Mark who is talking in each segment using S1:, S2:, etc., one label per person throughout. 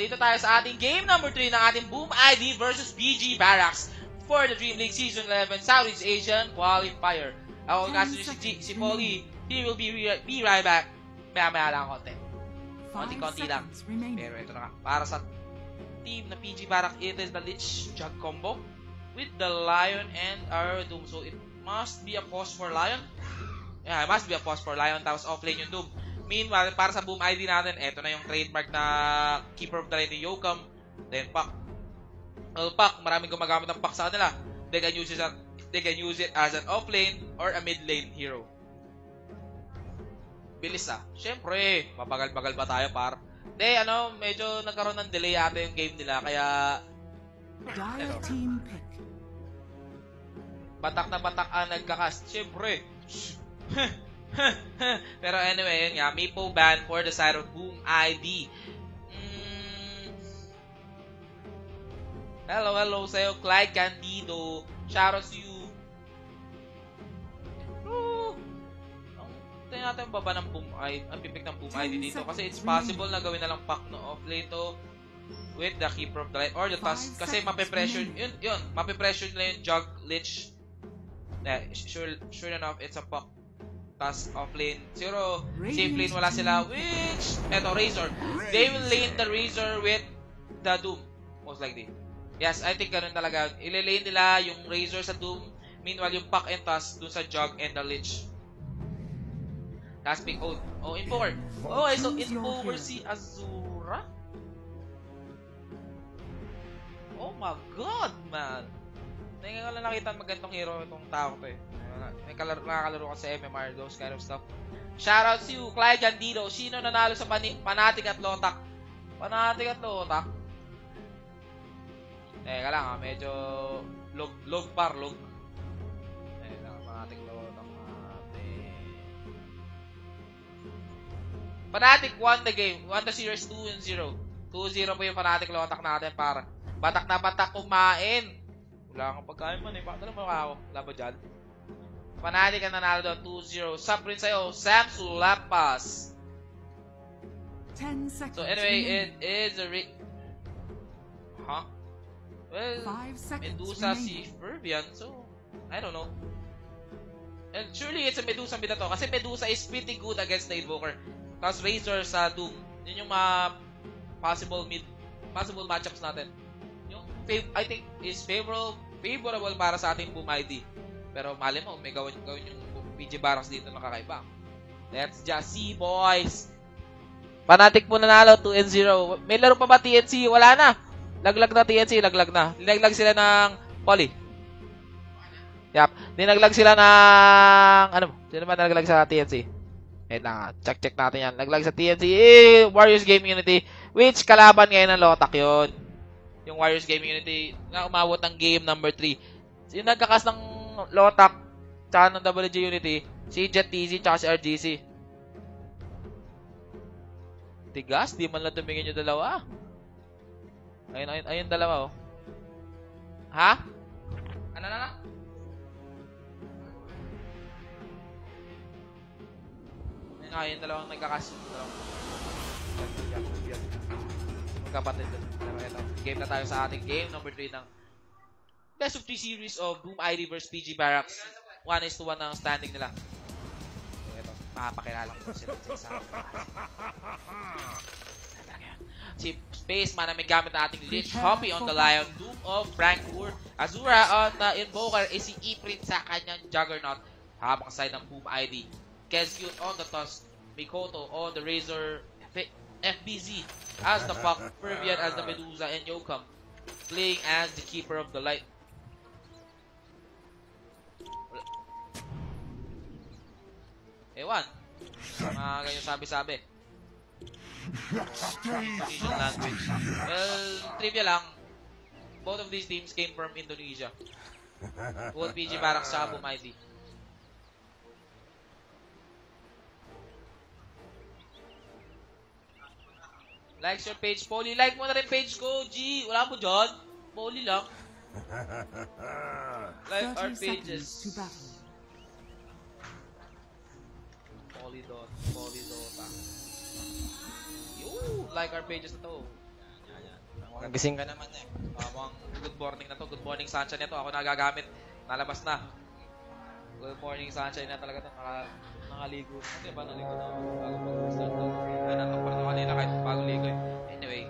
S1: nandito tayo sa ating game number 3 ng ating Boom ID versus BG Barracks for the Dream League Season 11 Southeast Asian Qualifier. Ako nga si, si, si Polly, he will be, re- be right back. Maya-maya lang konti. Konti-konti lang. Pero ito na nga. Para sa team na PG Barak, it is the Lich Jug combo with the Lion and our Doom. So, it must be a pause for Lion. Yeah, it must be a pause for Lion. Tapos offlane yung Doom. Meanwhile, para sa Boom ID natin, ito na yung trademark na Keeper of the Light ni Yokam. Then, Pak. Well, Pak, maraming gumagamit ng Pak sa kanila. They can use it as, they can use it as an offlane or a mid lane hero. Bilis ah. Siyempre, mabagal-bagal ba tayo par? Hindi, ano, medyo nagkaroon ng delay ata yung game nila, kaya
S2: Dire team pick.
S1: batak na batak ang nagkakast. Siyempre. Pero anyway, yun nga, Maple ban for the side of Boom ID. Mm. Hello, hello sa'yo, Clyde Candido. Shoutouts to you. Oh. Tingnan natin ang baba ng Boom ID, ang pipik ng Boom ID dito. Kasi it's possible na gawin na lang pack no off lane to with the Keeper of the Light or the Tusk. Kasi mape-pressure, yun, yun, mape-pressure nila yung Jug Lich. Eh, sure, sure enough, it's a puck. Tusk off lane. Zero, safe lane, wala sila. Which, eto, Razor. They will lane the Razor with the Doom. Most likely. Yes, I think ganun talaga. Ililane nila yung Razor sa Doom. Meanwhile, yung Puck and Tusk dun sa Jug and the Lich. Last pick. Oh, oh, Infover. Oh, I saw Infover si Azura. Oh my God, man. Ngayon ko lang nakita magandang hero itong tao to eh. May kalaro, nakakalaro ko sa MMR, those kind of stuff. Shoutout to you, Clyde Candido. Sino nanalo sa pani, Panatic at Lotak? Panatic at Lotak? Teka lang ha, medyo log, log par, log. Teka lang, Panatic Lotak natin. Fanatic won the game. Won the series 2 and 0. 2-0 po yung Fanatic Lotak natin para batak na batak kumain. Wala kang pagkain man eh. Bakit naman ako? Wala dyan? Fanatic ang nanalo doon 2-0. Sub rin sa'yo, Sam Sulapas.
S2: 10 seconds.
S1: So anyway, it is a re... Huh? Well,
S2: 5 seconds
S1: Medusa si Ferbian, so I don't know. And surely it's a Medusa bida to kasi Medusa is pretty good against the Invoker. Tapos Razor sa Doom. Yun yung mga possible mid possible matchups natin. Yung I think is favorable favorable para sa ating Boom ID. Pero mali mo, may gawin, gawin yung PG Barracks dito na kakaiba. Let's just see, boys! Fanatic po nanalo, 2 and 0. May laro pa ba TNC? Wala na. Laglag na TNC, laglag na. Nilaglag sila ng Poly. Yap. Dinaglag sila ng... Ano? Sino ba nalaglag sa TNC? Wait lang. ah. Check-check natin yan. Naglag sa TNC. Eh, Warriors Gaming Unity. Which kalaban ngayon ng Lotak yun. Yung Warriors Gaming Unity na umabot ng game number 3. Yung nagkakas ng Lotak tsaka ng WG Unity, si Jet TZ tsaka si RGC. Tigas, di man lang tumingin yung dalawa. Ayun, ayun, ayun dalawa oh. Ha? Ano na na? Ayun nga, yung dalawang nagkakas. Dalawang. Magkapatid. Pero ito, game na tayo sa ating game number 3 ng best of 3 series of Boom vs PG Barracks. 1 is to 1 ang standing nila. So ito, makapakilala ko sila sa isa. Si Spaceman na may gamit na ating Lich Hoppy on the Lion, Doom of Frankfurt, Azura on the Invoker is si Ifrit sa kanyang Juggernaut habang side ng Boom ID. Kezkyut on the Tusk, Mikoto on the Razor, FBZ as the Puck, Pervian as the Medusa, and Yokam playing as the Keeper of the Light. Ewan. Mga ganyan sabi-sabi. Indonesian language. Well, trivia lang. Both of these teams came from Indonesia. Both PG Barracks sa Abu Maidi. Likes your page, Polly. Like mo na rin page ko, G. Wala mo dyan. Polly lang. Like
S2: 30
S1: our pages.
S2: to battle.
S1: Polydot, Polydota. Yun, like our pages na to.
S3: Nagising ka naman eh.
S1: Mukhang good morning na to. Good morning sunshine nito. Ako nagagamit. Nalabas na. Good morning sunshine na talaga to. Naka, nakaligo. Hindi ba naligo na ako bago mag-start to? Kaya natok pa rin ako kanina kahit bago ligo eh. Anyway.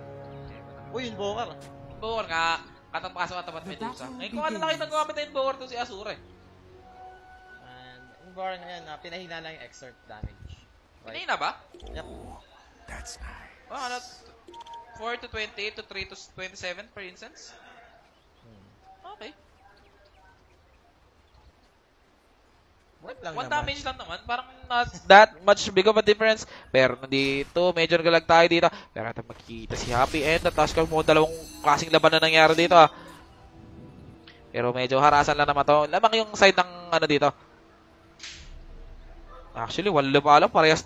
S3: Uy, yung Bokar.
S1: Invoker nga. Katapasok at tapat Medusa. Ngayon ko ano nakita gumamit na Invoker to si Asura eh.
S3: And yung Bokar na yan, ah, pinahina lang yung exert damage.
S1: Na ba?
S3: Yep.
S1: Oh, ano? 4 to 28 to 3 to 27 per instance?
S3: Hmm.
S1: Okay.
S3: Worth lang
S1: One
S3: naman.
S1: damage lang naman. Parang not that much big of a difference. Pero nandito, medyo nagalag tayo dito. Pero natin makikita si Happy and the Tusker mo. Dalawang klaseng laban na nangyari dito ah. Pero medyo harasan lang naman to. Lamang yung side ng ano dito. Actually, wala pa lang. Parehas.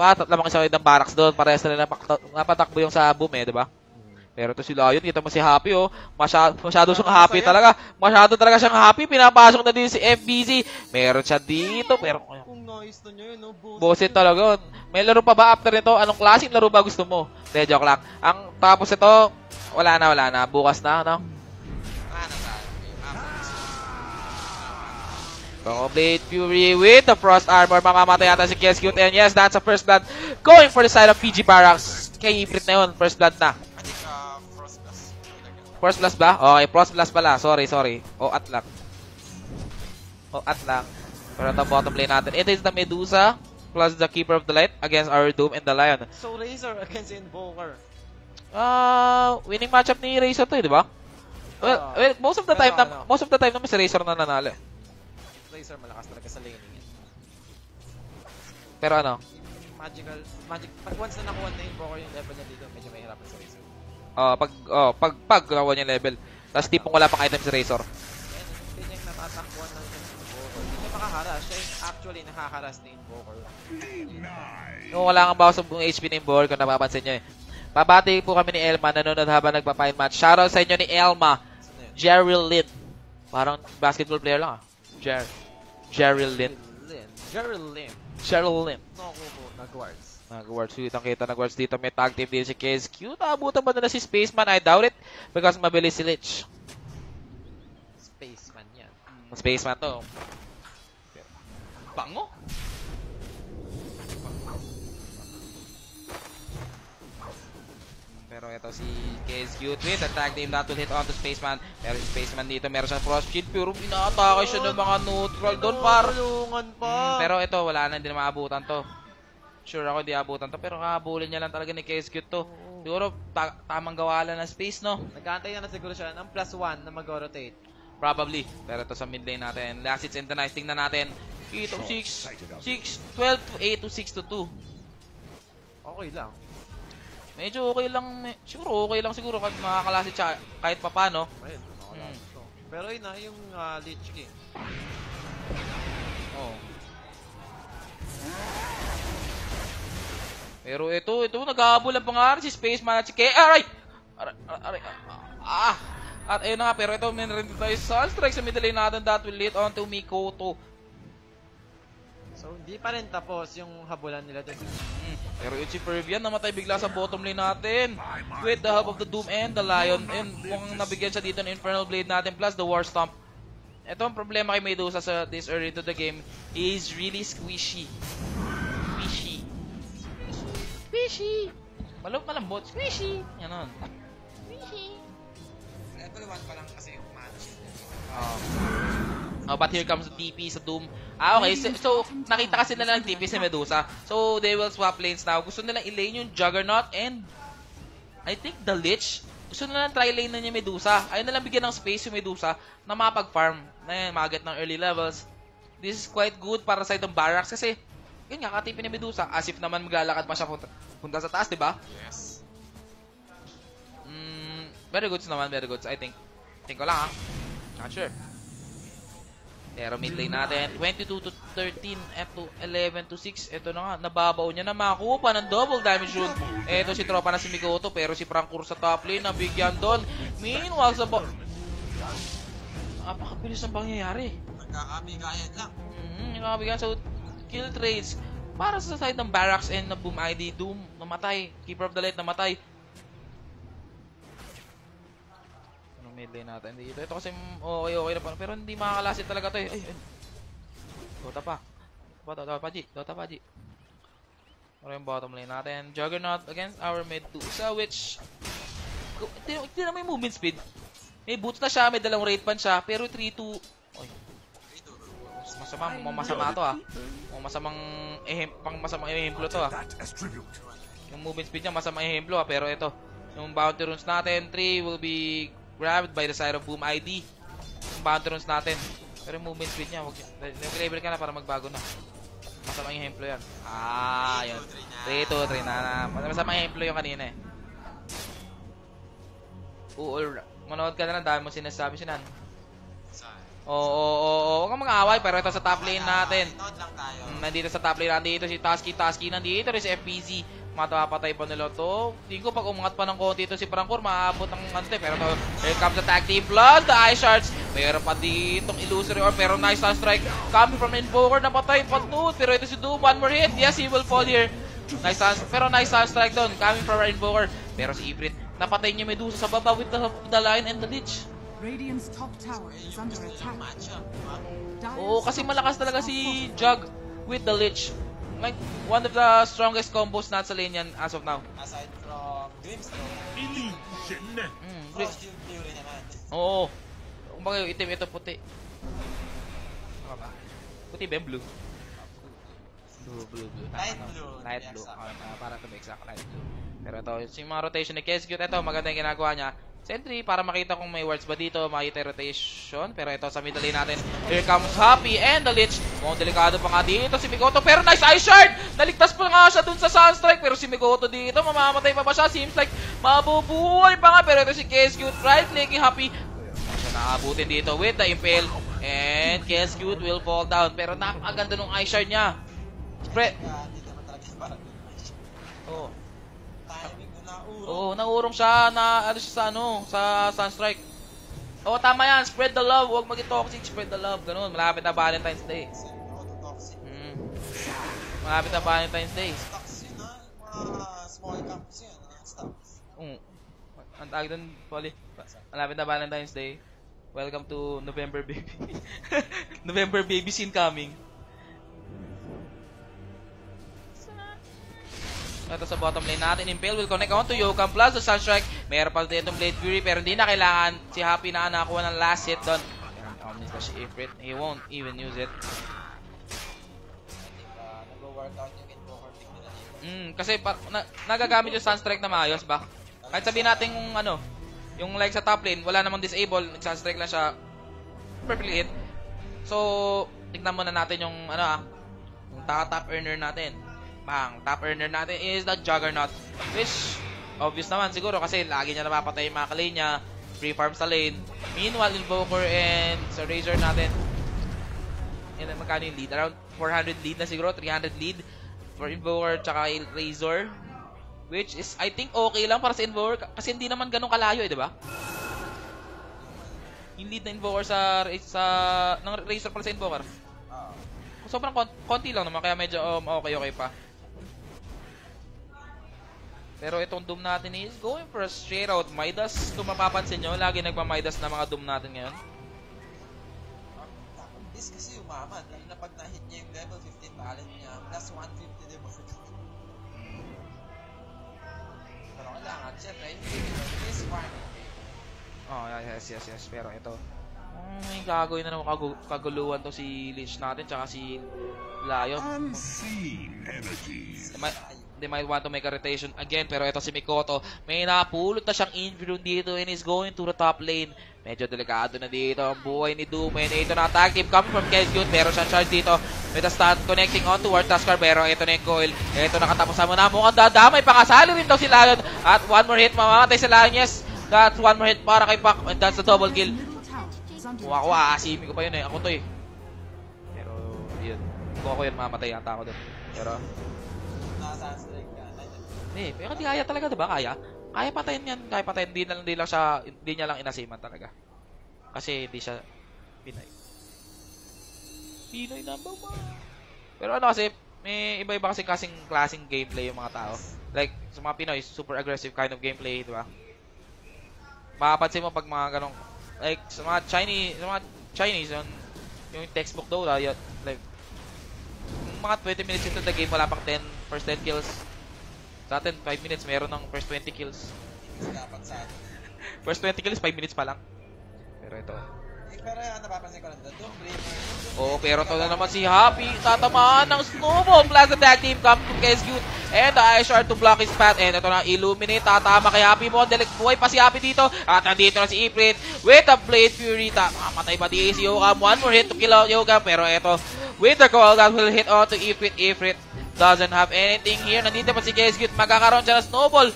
S1: Ah, tat- lamang sa side ng barracks doon. Parehas na nila napak- napatakbo yung sa boom eh, di ba? Pero to si Lion, kita mo si Happy oh. Masyado, masyado siyang
S3: Ano
S1: happy talaga. Masyado talaga siyang happy. Pinapasok na din si FBZ. Meron siya dito. Pero
S3: Kung noise na nyo yun, no?
S1: Bosit talaga. May laro pa ba after nito? Anong klaseng laro ba gusto mo? De, joke lang. Ang tapos ito, wala na, wala na. Bukas na, ano? Bako Blade Fury with the Frost Armor. Mamamatay yata si Kiescute. And yes, that's a first blood. Going for the side of PG Barracks. Kay Ibrit na yun. First blood na.
S3: I think, uh, Frost Plus.
S1: First blast ba? Okay, Frost blast pala. Sorry, sorry. O, at lang. O, at lang. Pero ito bottom lane natin. It is the Medusa plus the Keeper of the Light against our Doom and the Lion.
S3: So, Razor against Invoker.
S1: Ah, winning matchup ni Razor to, eh, di ba? Well,
S3: Ah.
S1: well, most of the time na,
S3: ano?
S1: most of the time naman si Razor na nanalo. eh.
S3: Razor malakas talaga sa laning. yan.
S1: Pero ano,
S3: Magical, magic, pag once na nakuha na Invoker yung level niya dito, medyo mahirapan sa Razor.
S1: ah, pag oh, pag pag nakuha niya level. Tapos tipong wala pang item si Razor.
S3: Ayan, hindi niya natatakbuhan ng Invoker. Hindi niya makaharas. Siya yung actually nakakaras ni Invoker.
S1: Yung wala kang bawas ng HP ni board kung napapansin niyo eh. Babati po kami ni Elma nanonood habang nagpa-fine match. Shoutout sa inyo ni Elma. Jerry Lin. Parang basketball player lang ah. Jer Jerry. Lin.
S3: Jerry Lim.
S1: Cheryl Lin.
S3: Nokumo, nag-wards.
S1: Nag-wards dito. Ang kita nag-wards dito. May tag team din si. Cute. Naabutan ba nila si Spaceman? I doubt it. Because mabilis si Lich.
S3: Spaceman yan.
S1: Spaceman to. Bango? Ito si KS Cute with tag team that will hit onto Spaceman. Pero si Spaceman dito, meron siyang frost shield. Pero inaatake siya ng mga neutral doon par.
S3: Tulungan pa.
S1: Mm, pero ito, wala na, hindi na maabutan to. Sure ako hindi abutan to. Pero kahabulin niya lang talaga ni KS Cute to. Siguro, ta- tamang gawa lang ng space, no?
S3: Nag-aantay na, na siguro siya ng plus 1 na mag-rotate.
S1: Probably. Pero ito sa mid lane natin. Last hits and the nice. Tingnan natin. 8 to 6. 6, 12 to 8 to 6 to 2.
S3: Okay lang.
S1: Medyo okay lang. me- Siguro okay lang siguro kahit makakalasit siya kahit papano.
S3: Ayun, okay lang.
S1: Mm.
S3: So, Pero yun na, yung uh, Lich King.
S1: Oh. Pero ito, ito, nag-aabol ang pangalan si Spaceman at si K. Aray! Aray, aray, ah! At ayun na nga, pero ito, meron rin tayo Sunstrike sa middle lane natin that will lead on to Mikoto.
S3: So, hindi pa rin tapos yung habulan nila dun.
S1: Mm. Pero yung si Fervian namatay bigla sa bottom lane natin. With the help of the Doom and the Lion. And mukhang nabigyan siya dito ng Infernal Blade natin plus the War Stomp. Ito ang problema kay Medusa sa this early into the game. He is really squishy. Squishy. Squishy. Malog malambot. Squishy. Ganon. Squishy.
S3: Level 1 pa lang kasi yung match.
S1: Oh. Oh, but here comes TP sa Doom. Ah, okay. So, so nakita kasi nila ng TP si Medusa. So, they will swap lanes now. Gusto nila i-lane yung Juggernaut and I think the Lich. Gusto nila try lane na niya Medusa. Ayun na lang bigyan ng space yung Medusa na makapag-farm. Na yun, magat ng early levels. This is quite good para sa itong Barracks kasi yun nga, katipi ni Medusa. As if naman maglalakad pa siya punta, punta sa taas, di ba?
S3: Yes.
S1: Mm, very goods naman, very goods. I think. Think ko lang ha. Not sure. Pero mid lane natin, 22 to 13, eto 11 to 6. Ito na nga, nababaw niya na makuha pa ng double damage yun. Ito si tropa na si Mikoto, pero si Frankur sa top lane, nabigyan doon. Meanwhile sa bo... Napakabilis ang pangyayari.
S3: Nagkakabigayan lang.
S1: Mm-hmm, nakabigyan. So, kill trades. Para sa side ng Barracks and na Boom ID, Doom, namatay. Keeper of the Light, namatay. Mid lane natin dito. Ito kasi okay okay na pa. Pero hindi makakalasit talaga to eh. Ay, ay. Dota pa. Dota, Dota pa, G. Dota pa, G. Pero yung bottom lane natin. Juggernaut against our Medusa, which... Tingnan mo yung movement speed. May boots na siya, may dalawang rate pan siya, pero 3-2... Oy. Masama, masama to ah. Masamang ehem, pang masamang ehemplo to ah. Yung movement speed niya, masamang ehemplo ah. Pero ito, yung bounty runes natin, 3 will be grabbed by the side of Boom ID. Yung bounty runes natin. Pero yung movement speed niya, wag Nag-label ka na para magbago na. Masamang ehemplo yan. Ah, yun. 3, 2, 3 na na. Masamang ehemplo yung kanina eh. Uul, manood ka na lang, dahil mo sinasabi si Nan. Oo, oo, oo, huwag kang mag-aaway, pero ito sa top lane natin. Nandito sa top lane nandito si Tusky Tusky nandito rin si FPZ matapatay pa nila to? Tingin ko pag umangat pa ng konti ito si Prangkor maabot ng ante pero to here comes the tag team plus the eye shards. Meron pa ditong illusory or pero nice on strike. Coming from Invoker napatay pa to. Pero ito si Doom one more hit. Yes he will fall here. Nice on, pero nice on strike doon. Coming from Invoker. Pero si Ifrit napatay niya Medusa sa baba with the, the lion and the lich.
S2: Radiant's top tower is under attack.
S1: Oo, kasi malakas talaga si. Jug with the Lich. Like, one of the strongest combos na sa lane yan as of now.
S3: Aside from Grimstone,
S4: Illusion.
S1: Mm,
S3: Frost yung Fury naman.
S1: Oo. Kung bagay, itim ito puti. Ano? Puti ba yung blue? Blue, blue, blue.
S3: Light
S1: no?
S3: blue,
S1: Light blue.
S3: exact.
S1: Okay, para to be exact, light blue. Pero ito, yung mga rotation ni Kescute, ito, maganda yung ginagawa niya. Sentry, para makita kung may wards ba dito, makita rotation. Pero ito, sa middle lane natin, here comes Happy and the Lich. Mukhang delikado pa nga dito si Migoto. Pero nice eye shard! Naligtas pa nga siya dun sa Sunstrike. Pero si Migoto dito, mamamatay pa ba siya? Seems like mabubuhay pa nga. Pero ito si Kescute, right clicking Happy. Siya naabutin dito with the impale. And Kescute will fall down. Pero napakaganda nung eye shard niya. Spread.
S3: Kaya hindi naman talaga parang
S1: Oh.
S3: timing na nauro.
S1: Oo, naurong siya na ano siya sa ano, sa Sunstrike. Oo, tama yan. Spread the love. Huwag maging toxic. Spread the love. Ganun. Malapit na Valentine's Day.
S3: Toxic.
S1: Mm. Malapit na Valentine's Day.
S3: Ha. Yung mga.
S1: Mm. Ang tawag doon, Polly. Malapit na Valentine's Day. Welcome to November baby. November baby scene coming. Ito sa bottom lane natin, Impale will connect on to Yokam plus the Sunstrike. Meron pa dito itong Blade Fury pero hindi na kailangan si Happy na nakakuha ng last hit doon. Omnis pa si Ifrit. He won't even use it. Mm, kasi pa, na, nagagamit yung Sunstrike na maayos ba? Kahit sabihin natin yung ano, yung like sa top lane, wala namang disable, nag-Sunstrike lang siya perfectly hit. So, tignan muna natin yung ano ah, yung top earner natin. Bang, top earner natin is the Juggernaut. Which, obvious naman siguro kasi lagi niya napapatay yung mga kalane niya, free farm sa lane. Meanwhile, Invoker and sa Razor natin, yun, magkano yung lead? Around 400 lead na siguro, 300 lead for Invoker tsaka Razor. Which is, I think, okay lang para sa Invoker kasi hindi naman ganun kalayo eh, di ba? Yung lead na Invoker sa, sa, ng Razor pala sa Invoker.
S3: Oo.
S1: Sobrang kon- konti lang naman, kaya medyo um, okay-okay pa. Pero itong Doom natin is going for a straight out Midas. Kung mapapansin nyo, lagi nagpa-Midas na mga Doom natin ngayon.
S3: Tapos this kasi umamad. Lalo na pag na-hit niya yung level 15 talent niya, plus 150 din mo. Pero kailangan, syempre, this farm.
S1: Oh, yes, yes, yes. Pero ito, um, may gagawin na naman kagu- kaguluhan to si Lich natin, tsaka si Lion.
S4: Unseen energies.
S1: They might want to make a rotation again, pero ito si Mikoto, may napulot na siyang injury dito and is going to the top lane. Medyo delikado na dito ang buhay ni Doom. Ito na attack team coming from Kesgyut. Meron siyang charge dito. With a stun connecting on towards Tuskar. Pero ito na yung coil. Ito nakatapusan mo na. Mukhang dadamay. Pakasali rin daw si Lion. At one more hit. Mamamatay si Lion. Yes. That's one more hit para kay Pac. And that's a double kill. ako,
S2: attack.
S1: aasimin ko pa yun eh. Ako to eh. Pero, yun. Kung ako yun, mamatay yata ako dun. Pero. Hindi. Pero di kaya talaga, diba? Kaya. Kaya patayin yan. Kaya patayin. Hindi, na, hindi lang siya, hindi niya lang inasiman talaga. Kasi hindi siya Pinoy. Pinoy number one. Pero ano kasi, may iba-iba kasi kasing klaseng gameplay yung mga tao. Like, sa mga Pinoy, super aggressive kind of gameplay, di ba? Mapapansin mo pag mga ganong like, sa mga Chinese, sa mga Chinese, yung, yung textbook daw, like, mga 20 minutes into the game, wala pang 10, first 10 kills. Sa atin, 5 minutes, meron ng first 20 kills.
S3: Dapat sa atin.
S1: First 20 kills, 5 minutes pa lang. Pero ito.
S3: Eh, pero napapansin ko lang doon, Doom Dreamer.
S1: Oh, pero to na naman si Happy. Tatamaan ng snowball. Plaza tag team come to Kescute. And the ISR to block his path. And ito na, Illuminate. Tatama kay Happy mo. Delek buhay pa si Happy dito. At nandito na si Ifrit. With a Blade Fury. Mamatay pa di si Yogam. One more hit to kill out Yogam. Pero ito, with the call that will hit out to Ifrit. Ifrit doesn't have anything here. Nandito pa si Kescute. Magkakaroon siya ng snowball.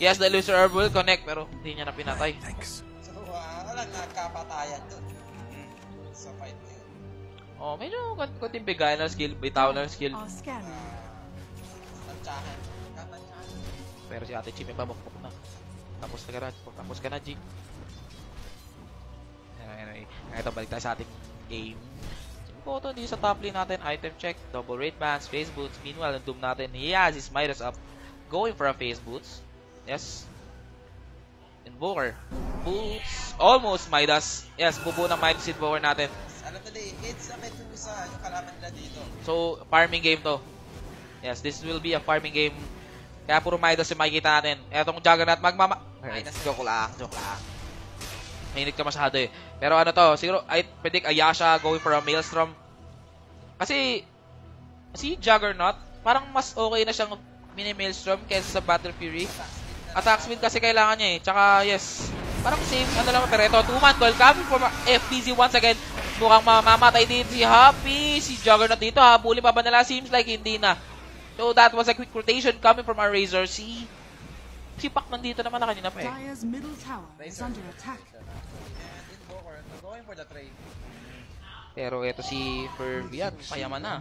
S1: Yes, the loser orb will connect. Pero hindi niya na pinatay.
S4: Thanks.
S3: So, uh, walang nagkapatayan doon. Sa fight na yun.
S1: Oh, medyo konting bigay ng skill. Bitaw ng skill.
S2: Are scanning.
S3: Tantsahan. Katantsahan.
S1: Pero si Ate Chi may babakbak na. Tapos na na. Tapos ka na, G. Anyway, ito balik tayo sa ating game. So, photo dito sa top lane natin. Item check, double rate bans, face boots. Meanwhile, ang Doom natin, he has his Midas up. Going for a face boots. Yes. Invoker. Boots. Almost Midas. Yes, bubuo ng Midas Invoker natin.
S3: Alam nila eh, it's a Medusa yung kalaban nila dito.
S1: So, farming game to. Yes, this will be a farming game. Kaya puro Midas yung makikita natin. Etong Juggernaut magmama...
S3: Midas.
S1: Joke lang, joke lang. Mahinig ka masyado eh. Pero ano to, siguro I predict Ayasha going for a Maelstrom. Kasi, si Juggernaut, parang mas okay na siyang mini Maelstrom kaysa sa Battle Fury. Attack speed kasi kailangan niya eh. Tsaka, yes, parang same, ano lang, pero ito, 2-man goal coming from FBZ once again. Mukhang mamamatay din si Happy, si Juggernaut dito, habulin pa ba nila? Seems like hindi na. So, that was a quick rotation coming from our Razor. Si, si Pac nandito naman na kanina pa eh.
S2: Dire's middle tower is under attack.
S3: And Invoker, going for the trade.
S1: Pero ito si Fervian, payaman na.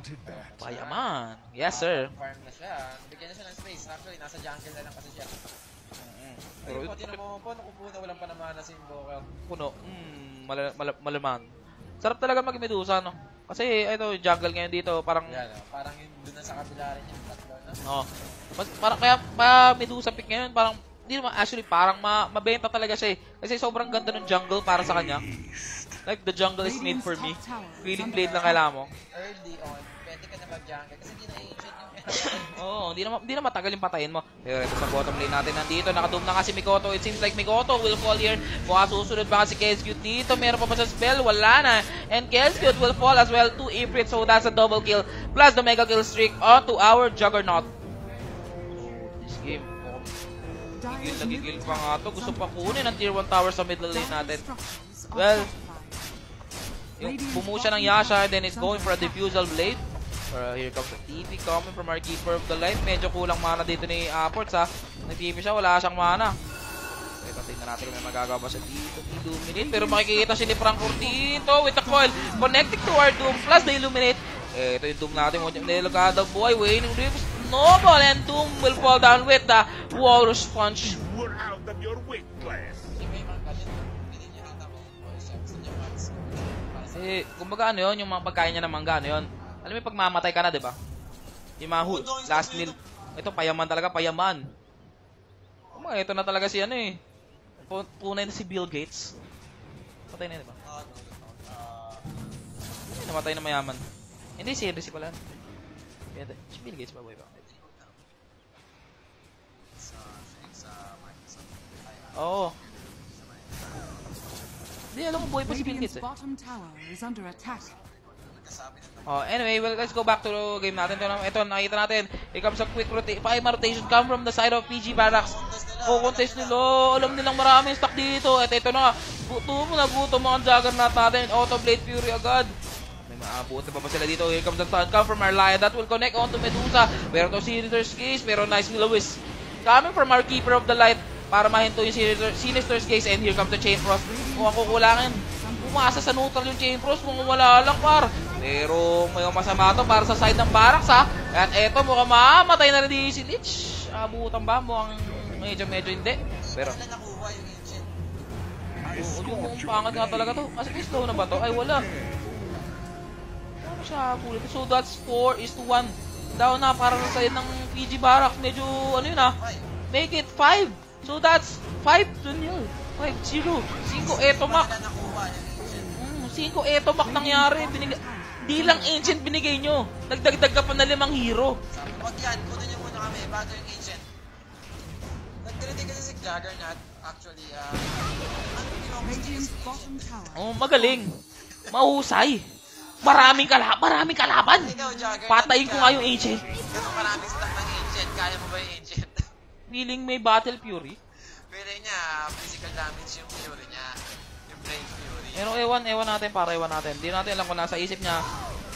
S1: Payaman. Yes, sir.
S3: Farm na siya. Bigyan na siya ng space. Actually, nasa jungle na lang kasi siya.
S1: Pero
S3: po, tinan mo po, nakupo na walang panamana si Invoker.
S1: puno, mm, mal- mal- malaman. Sarap talaga mag-medusa, no? Kasi ito, jungle ngayon dito, parang,
S3: Yan, oh, parang yung doon na sa kabila rin na.
S1: Oh, mas, parang kaya, pa medusa pick ngayon, parang, hindi naman, actually, parang ma mabenta talaga siya eh. Kasi sobrang ganda ng jungle para sa kanya. Like, the jungle is made for me. Feeling blade lang kailangan mo.
S3: Early on, pwede ka na mag-jungle kasi hindi na-ancient yung
S1: Oo, hindi na, hindi na matagal yung patayin mo. Pero ito sa bottom lane natin nandito, nakadoom na kasi Mikoto. It seems like Mikoto will fall here. Mukha susunod ba kasi Kescute dito? Meron pa ba sa spell? Wala na. And Kescute will fall as well to Ifrit. So that's a double kill. Plus the mega kill streak onto our Juggernaut. This game, oh, gigil na gigil pa nga to. Gusto pa kunin ang tier 1 tower sa middle lane natin. Well. Yung bumuo siya ng Yasha and then it's going for a diffusal blade. Uh, here comes the TP coming from our keeper of the light. Medyo kulang mana dito ni Aports ha. Nag-TP siya, wala siyang mana. Ito, tingnan natin kung may magagawa ba siya dito. Illuminate, pero makikita siya ni Frankfurt dito with the coil. Connecting to our Doom plus the Illuminate. Eh, ito yung Doom natin. Mukhang nilagada buhay. Waning Rips. Noble and Doom will fall down with the Walrus Punch.
S4: You were out of your weight class.
S1: Eh, kumbaga ano yun, yung mga pagkain niya ng mangga, ano yun? Alam mo yung pag mamatay ka na, di ba? Yung mga last meal. Ito, payaman talaga, payaman. Kumbaga, ito na talaga si ano eh. Pu- Punay na si Bill Gates. Patay na, di ba?
S3: ano, ah,
S1: Hindi, namatay na mayaman. Hindi, si Henry si pala. Hindi, Si Bill Gates ba, boy ba? Oo. Hindi, alam mo, boy pa si Bill Gates eh. Oh, anyway, well, let's go back to the game natin. Ito, ito nakita natin. Here comes a quick rotation. Five rotation come from the side of PG Barracks. Oh, contest nila. Alam nilang maraming stock dito. At ito na. Gutom na gutom ang juggernaut natin. Auto Blade Fury agad. May maabuti pa ba sila dito? Here comes the stun come from Lion. That will connect onto Medusa. Pero to Sinister's case. Pero nice ni Lewis. Coming from our Keeper of the Light. Para mahinto yung Sinister, Sinister's case. And here comes the Chain Frost. Kung ang kukulangin. Umasa sa neutral yung Chain Frost. Kung wala lang par. Pero may masama to para sa side ng Barracks ha. At eto mukhang mamatay na rin di si Lich. Abutan ba? Mukhang medyo medyo hindi. Pero
S3: yung
S1: Oo, yung
S4: scorch your
S1: pangat nga talaga to. Kasi may slow na ba to? Ay, wala. Ano siya kulit? So, that's 4 is to 1. Down na para sa side ng PG Barracks. Medyo, ano yun ah.
S3: Ay,
S1: Make it 5. So, that's 5 to nil. 5-0. 5 Etomac.
S3: Wala nakuha yung ancient.
S1: Mm, 5 Etomac nangyari. Binig di lang ancient binigay nyo. Nagdagdag ka pa na limang hero.
S3: Sabi, wag yan, kunin niyo muna kami bago yung ancient. Nag-critic kasi si Juggernaut, actually, ah, ano ko ancient?
S2: bottom tower.
S1: Oh, magaling. Mahusay. Maraming kalaban. Maraming kalaban.
S3: Ikaw, Juggernaut,
S1: Patayin ko nga yung ancient.
S3: Ganun maraming stack ng ancient, kaya mo ba yung ancient?
S1: Feeling may battle fury.
S3: Pero niya, physical damage yung fury niya. Yung brain fury.
S1: Pero ewan, ewan natin para ewan natin. Hindi natin alam kung nasa isip niya.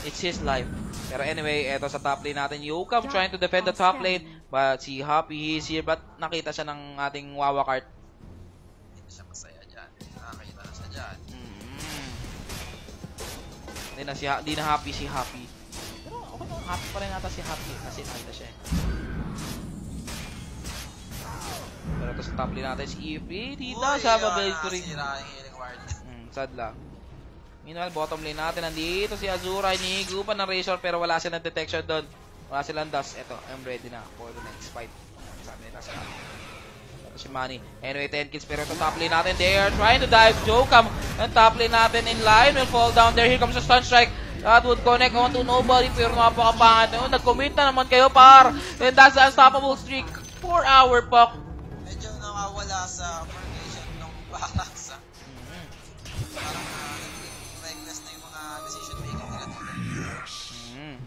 S1: It's his life. Pero anyway, eto sa top lane natin. Yokam trying to defend the top lane. But si Happy, he's here. But nakita siya ng ating Wawa cart.
S3: Hindi siya masaya dyan. Nakakita na siya dyan.
S1: Mm. Hindi na, si, di na Happy si Happy. Pero okay happy pa rin nata si Happy. Kasi nakita siya eh. Pero ito sa top lane natin si Ifrit. Dito
S3: Uy,
S1: siya
S3: yun,
S1: babalik ko rin.
S3: nasira yung healing ward.
S1: Sad lang. Meanwhile, bottom lane natin, nandito si Azura, inihigo pa ng Razor, pero wala silang detection doon. Wala silang dust. Eto, I'm ready na for the next fight. Sabi nila sa Ito si Manny. Anyway, 10 kills, pero ito top lane natin. They are trying to dive. Jokam, ang top lane natin in line will fall down there. Here comes the stun strike. That would connect on to nobody, pero napakapangat. Oh, nag-commit na naman kayo, par. And that's the unstoppable streak. 4 hour puck.
S3: Medyo nakawala sa Parang uh, reckless na yung mga decision making nila dito.
S1: Mm.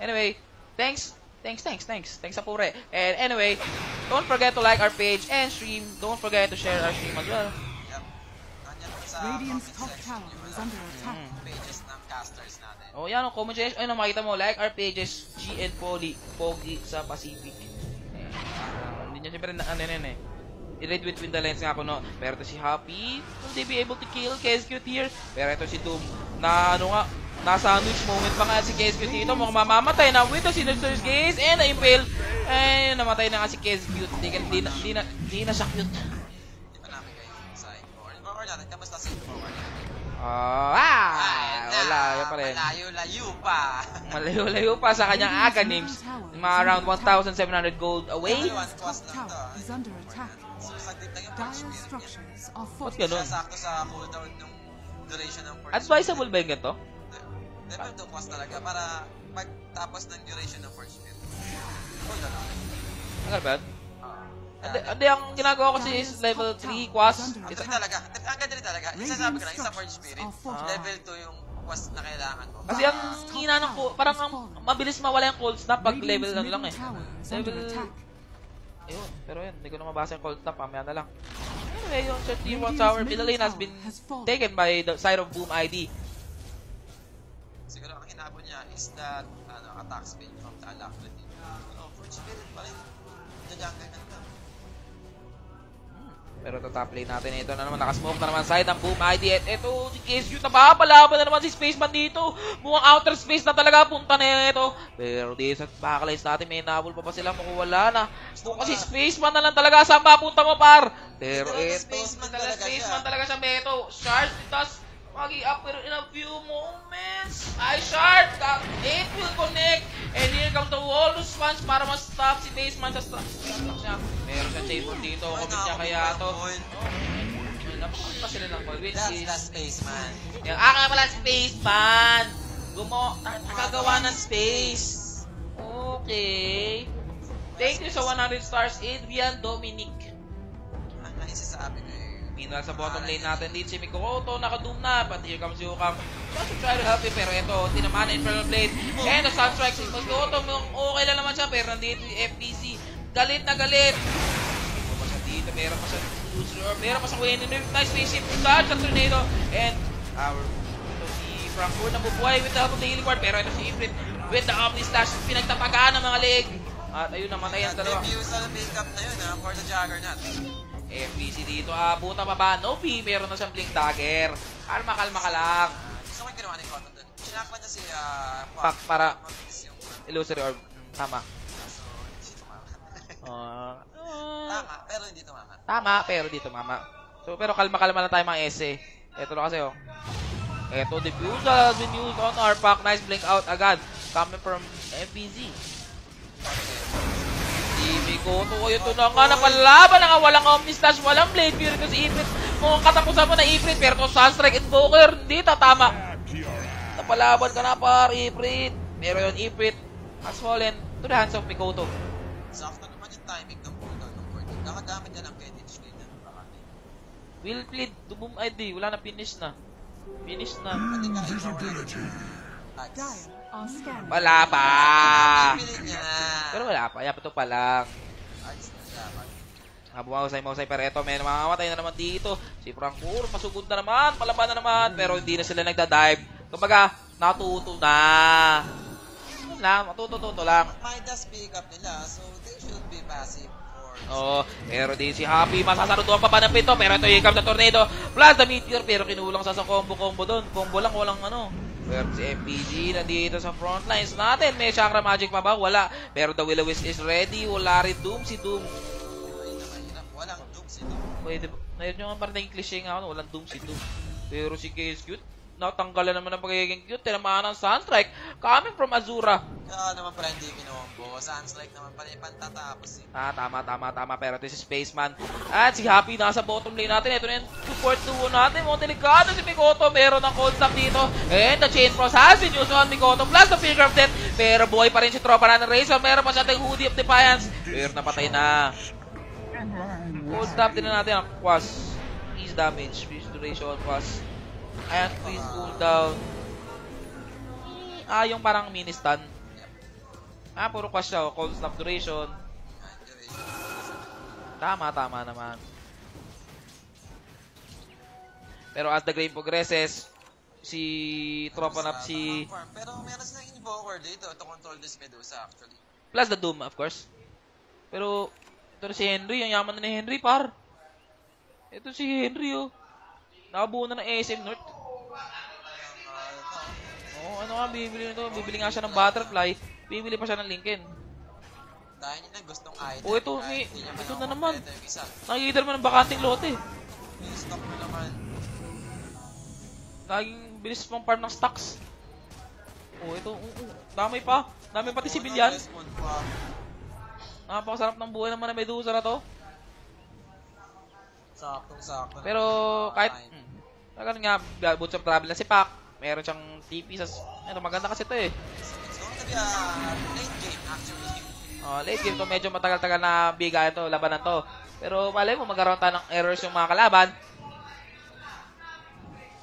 S1: Anyway, thanks, thanks, thanks, thanks, thanks sa pure. And anyway, don't forget to like our page and stream. Don't forget to share our stream as well.
S3: Yep.
S2: Radiant's top tower is under attack.
S3: pages ng casters natin.
S1: Oh, yan ang comment section. Ayun, makita mo, like our pages, GN Poly, Pogi sa Pacific. Eh, hindi niya siyempre na, ano yun eh. I-read between the lines nga ako, no? Pero ito si Happy, will they be able to kill KSQ here? Pero ito si Doom, na ano nga, nasa sandwich moment pa nga si KSQ dito, mukhang mamamatay na with the Sinister's Gaze and na-impale. Eh, namatay na nga si KSQ. Hindi, hindi, na, hindi, na, hindi na siya cute.
S3: Di natin?
S1: Ah, ah,
S3: Ay,
S1: wala, yan pa rin.
S3: Malayo-layo pa.
S1: Malayo-layo pa sa kanyang aga names. Mga around 1,700 gold away.
S3: Lang to. saglit lang yung
S2: Dire
S3: speed niya.
S2: structures are
S1: Ba't
S2: fortified.
S1: ganun?
S3: Sakto sa cooldown nung duration ng first
S1: Advisable ba yung ganito?
S3: Level 2 cost talaga para pagtapos ng duration ng first. Cool na lang.
S1: Tagal ba? yun?
S3: Ah.
S1: Hindi, ang ginagawa ko kasi is level 3 quas.
S3: Ang
S1: Isa,
S3: galing talaga. Ang galing talaga. Isasabi ko lang, isa Forge Spirit. Level 2 yung quest na kailangan mo.
S1: kasi ang hina ng ko, parang ang mabilis mawala yung cold snap pag level ano lang eh.
S2: is under
S1: Level-
S2: attack.
S1: Ayun, pero yun, hindi ko na mabasa yung cold snap, mamaya na lang. Anyway, yung sa Tier 1 tower, middle lane has been taken by the side of Boom ID.
S3: Siguro ang hinabon niya is that ano, attack speed from the alacrity. Forge Spirit pa rin. Ka na.
S1: Pero ito top lane natin, ito na naman, nakasmoke na naman side ng Boom ID. At ito, si KSU, napapalaban na naman si Spaceman dito. Mukhang outer space na talaga punta na ito. Pero di sa backlines natin, may nabul pa pa sila, mukhang wala na. Mukhang si Spaceman na lang talaga, saan ba punta mo par? Pero ito,
S3: Spaceman
S1: talaga Spaceman talaga siya, Beto. Shards, tas mag-i-up pero in a few moments. Ay, Shard, that it will connect. And here comes the wall of sponge para ma-stop si Baseman sa stop. siya. Meron siya chamber dito. Commit
S3: nakakabig
S1: kaya to. pa sila ng ball. Which
S3: That's
S1: is...
S3: the Spaceman.
S1: Yung aka pala Spaceman. Gumo, nakagawa ng space. Okay. Thank you sa 100 stars, Adrian Dominic.
S3: Ang naisasabi ko eh.
S1: Meanwhile, sa bottom lane natin dito si Mikoto, nakadoom na, but here comes Yukam. To try to help him, pero ito, tinamaan na Infernal Blade. And the Sunstrike si Mikoto, okay lang naman siya, pero nandito si FPC. Galit na galit. Meron pa siya dito, meron pa siya loser, meron pa siya Wayne nice spaceship, dodge ang tornado, and our ito si Frankfurt nabubuhay with the help of the healing ward, pero ito si Ifrit with the Omni Slash, pinagtapagaan ng mga leg. At ayun, namatay ang dalawa.
S3: Refusal pick-up na yun ha, for the Juggernaut.
S1: FPC dito, abutan pa ba? No P, meron na siyang blink dagger. Kalma, kalma ka lang.
S3: Gusto ko yung ginawa ni Cotton dun. Sinakla niya si ah,
S1: Pak, para- Illusory orb. Tama.
S3: So, hindi tumama.
S1: Ah,
S3: Tama, pero hindi tumama.
S1: tama, pero dito mama. So, pero kalma-kalma lang tayo mga ese. Ito na kasi, oh. Ito, diffuser has been used on our pack. Nice blink out agad. Coming from FPZ.
S3: Si
S1: Mikoto, ayun to na nga, napalaban na nga, walang Omnislash, walang Blade Fury kasi Ifrit. Mukhang katapusan mo na Ifrit, pero to Sunstrike Invoker, hindi tatama. Napalaban ka na par, Ifrit. Pero yun, Ifrit has fallen to the hands of Mikoto.
S3: Sakto naman yung timing ng cooldown ng board. Nakagamit niya ng Kennedy Screen na bakante.
S1: Will plead, Dubum ID, wala na finish na. Finish na.
S3: Pati ka ikaw wala.
S2: Scanning.
S1: Wala pa!
S3: Bibili niya.
S1: Pero wala pa, yapat to pa lang.
S3: Ayos na dapat.
S1: Ah, bumausay, mausay, pero eto, may mamamatay na naman dito. Si Francour, masugod na naman, palaban na naman, pero hindi na sila nagda-dive. Kumbaga, natuto na. Yun lang, matuto-tuto lang.
S3: Midas pick up nila, so they should be passive
S1: Oo, pero di si Happy, masasarutuan pa pa ng pito, pero ito yung na tornado. Plus the meteor, pero kinulang sa sa combo-combo doon. Combo lang, walang ano. Pero si MPG nandito sa front lines natin. May Chakra Magic pa ba? Wala. Pero the Will-O-Wisp is ready. Wala rin Doom. Si Doom.
S3: Walang jokes ito.
S1: Pwede ba? Ngayon yung parang naging cliche nga ako, walang Doom si Doom. Pero si Cute, natanggalan naman ng pagiging cute. Tinamaan ng Sunstrike coming from Azura.
S3: Kaya naman pala hindi kinombo. Sunstrike naman pala yung pantatapos eh.
S1: Ah, tama, tama, tama. Pero this is Spaceman. At si Happy nasa bottom lane natin. Ito na yung support duo natin. Mga delikado si Mikoto. Meron ng cold snap dito. And the chain cross has been used on Mikoto. Plus the figure of death. Pero buhay pa rin si tropa na ng Razor. Meron pa siya tayong hoodie of defiance. Pero napatay na. Cold snap din na natin ang Quas. Ease damage. Freeze duration. Quas. Ayan, freeze cooldown. Ah, yung parang mini stun. Ah, puro Quas siya. oh. Cold snap
S3: duration.
S1: Tama, tama naman. Pero as the game progresses, si Tropa Nap si...
S3: Pero meron silang invoker dito to control this Medusa actually.
S1: Plus the Doom, of course. Pero, ito na si Henry. Ang yaman na ni Henry, par. Ito si Henry, oh. Nakabuo na ng ASM North.
S3: Uh,
S1: Oo, ano nga, bibili nito. Bibili nga siya ng Butterfly. Bibili pa siya ng Lincoln.
S3: dahil niya na gustong item.
S1: Oh, ito, may- ito na naman. Nakikita naman ng bakanting lote.
S3: May stock mo naman.
S1: Laging bilis pang farm ng stocks. Oh, ito. oo, oo. Damay pa. Damay pati si
S3: Ano,
S1: Bilyan. Napakasarap ng buhay naman ng Medusa na to.
S3: Saktong-sakto.
S1: Pero kahit hmm, Tagal nga, boots of travel na si Pac. Meron siyang TP sa... Ano, maganda kasi to eh.
S3: It's going to be a late game actually.
S1: Oh, late game to, medyo matagal-tagal na bigayan to, labanan to. Pero malay mo, magkaroon tayo ng errors yung mga kalaban.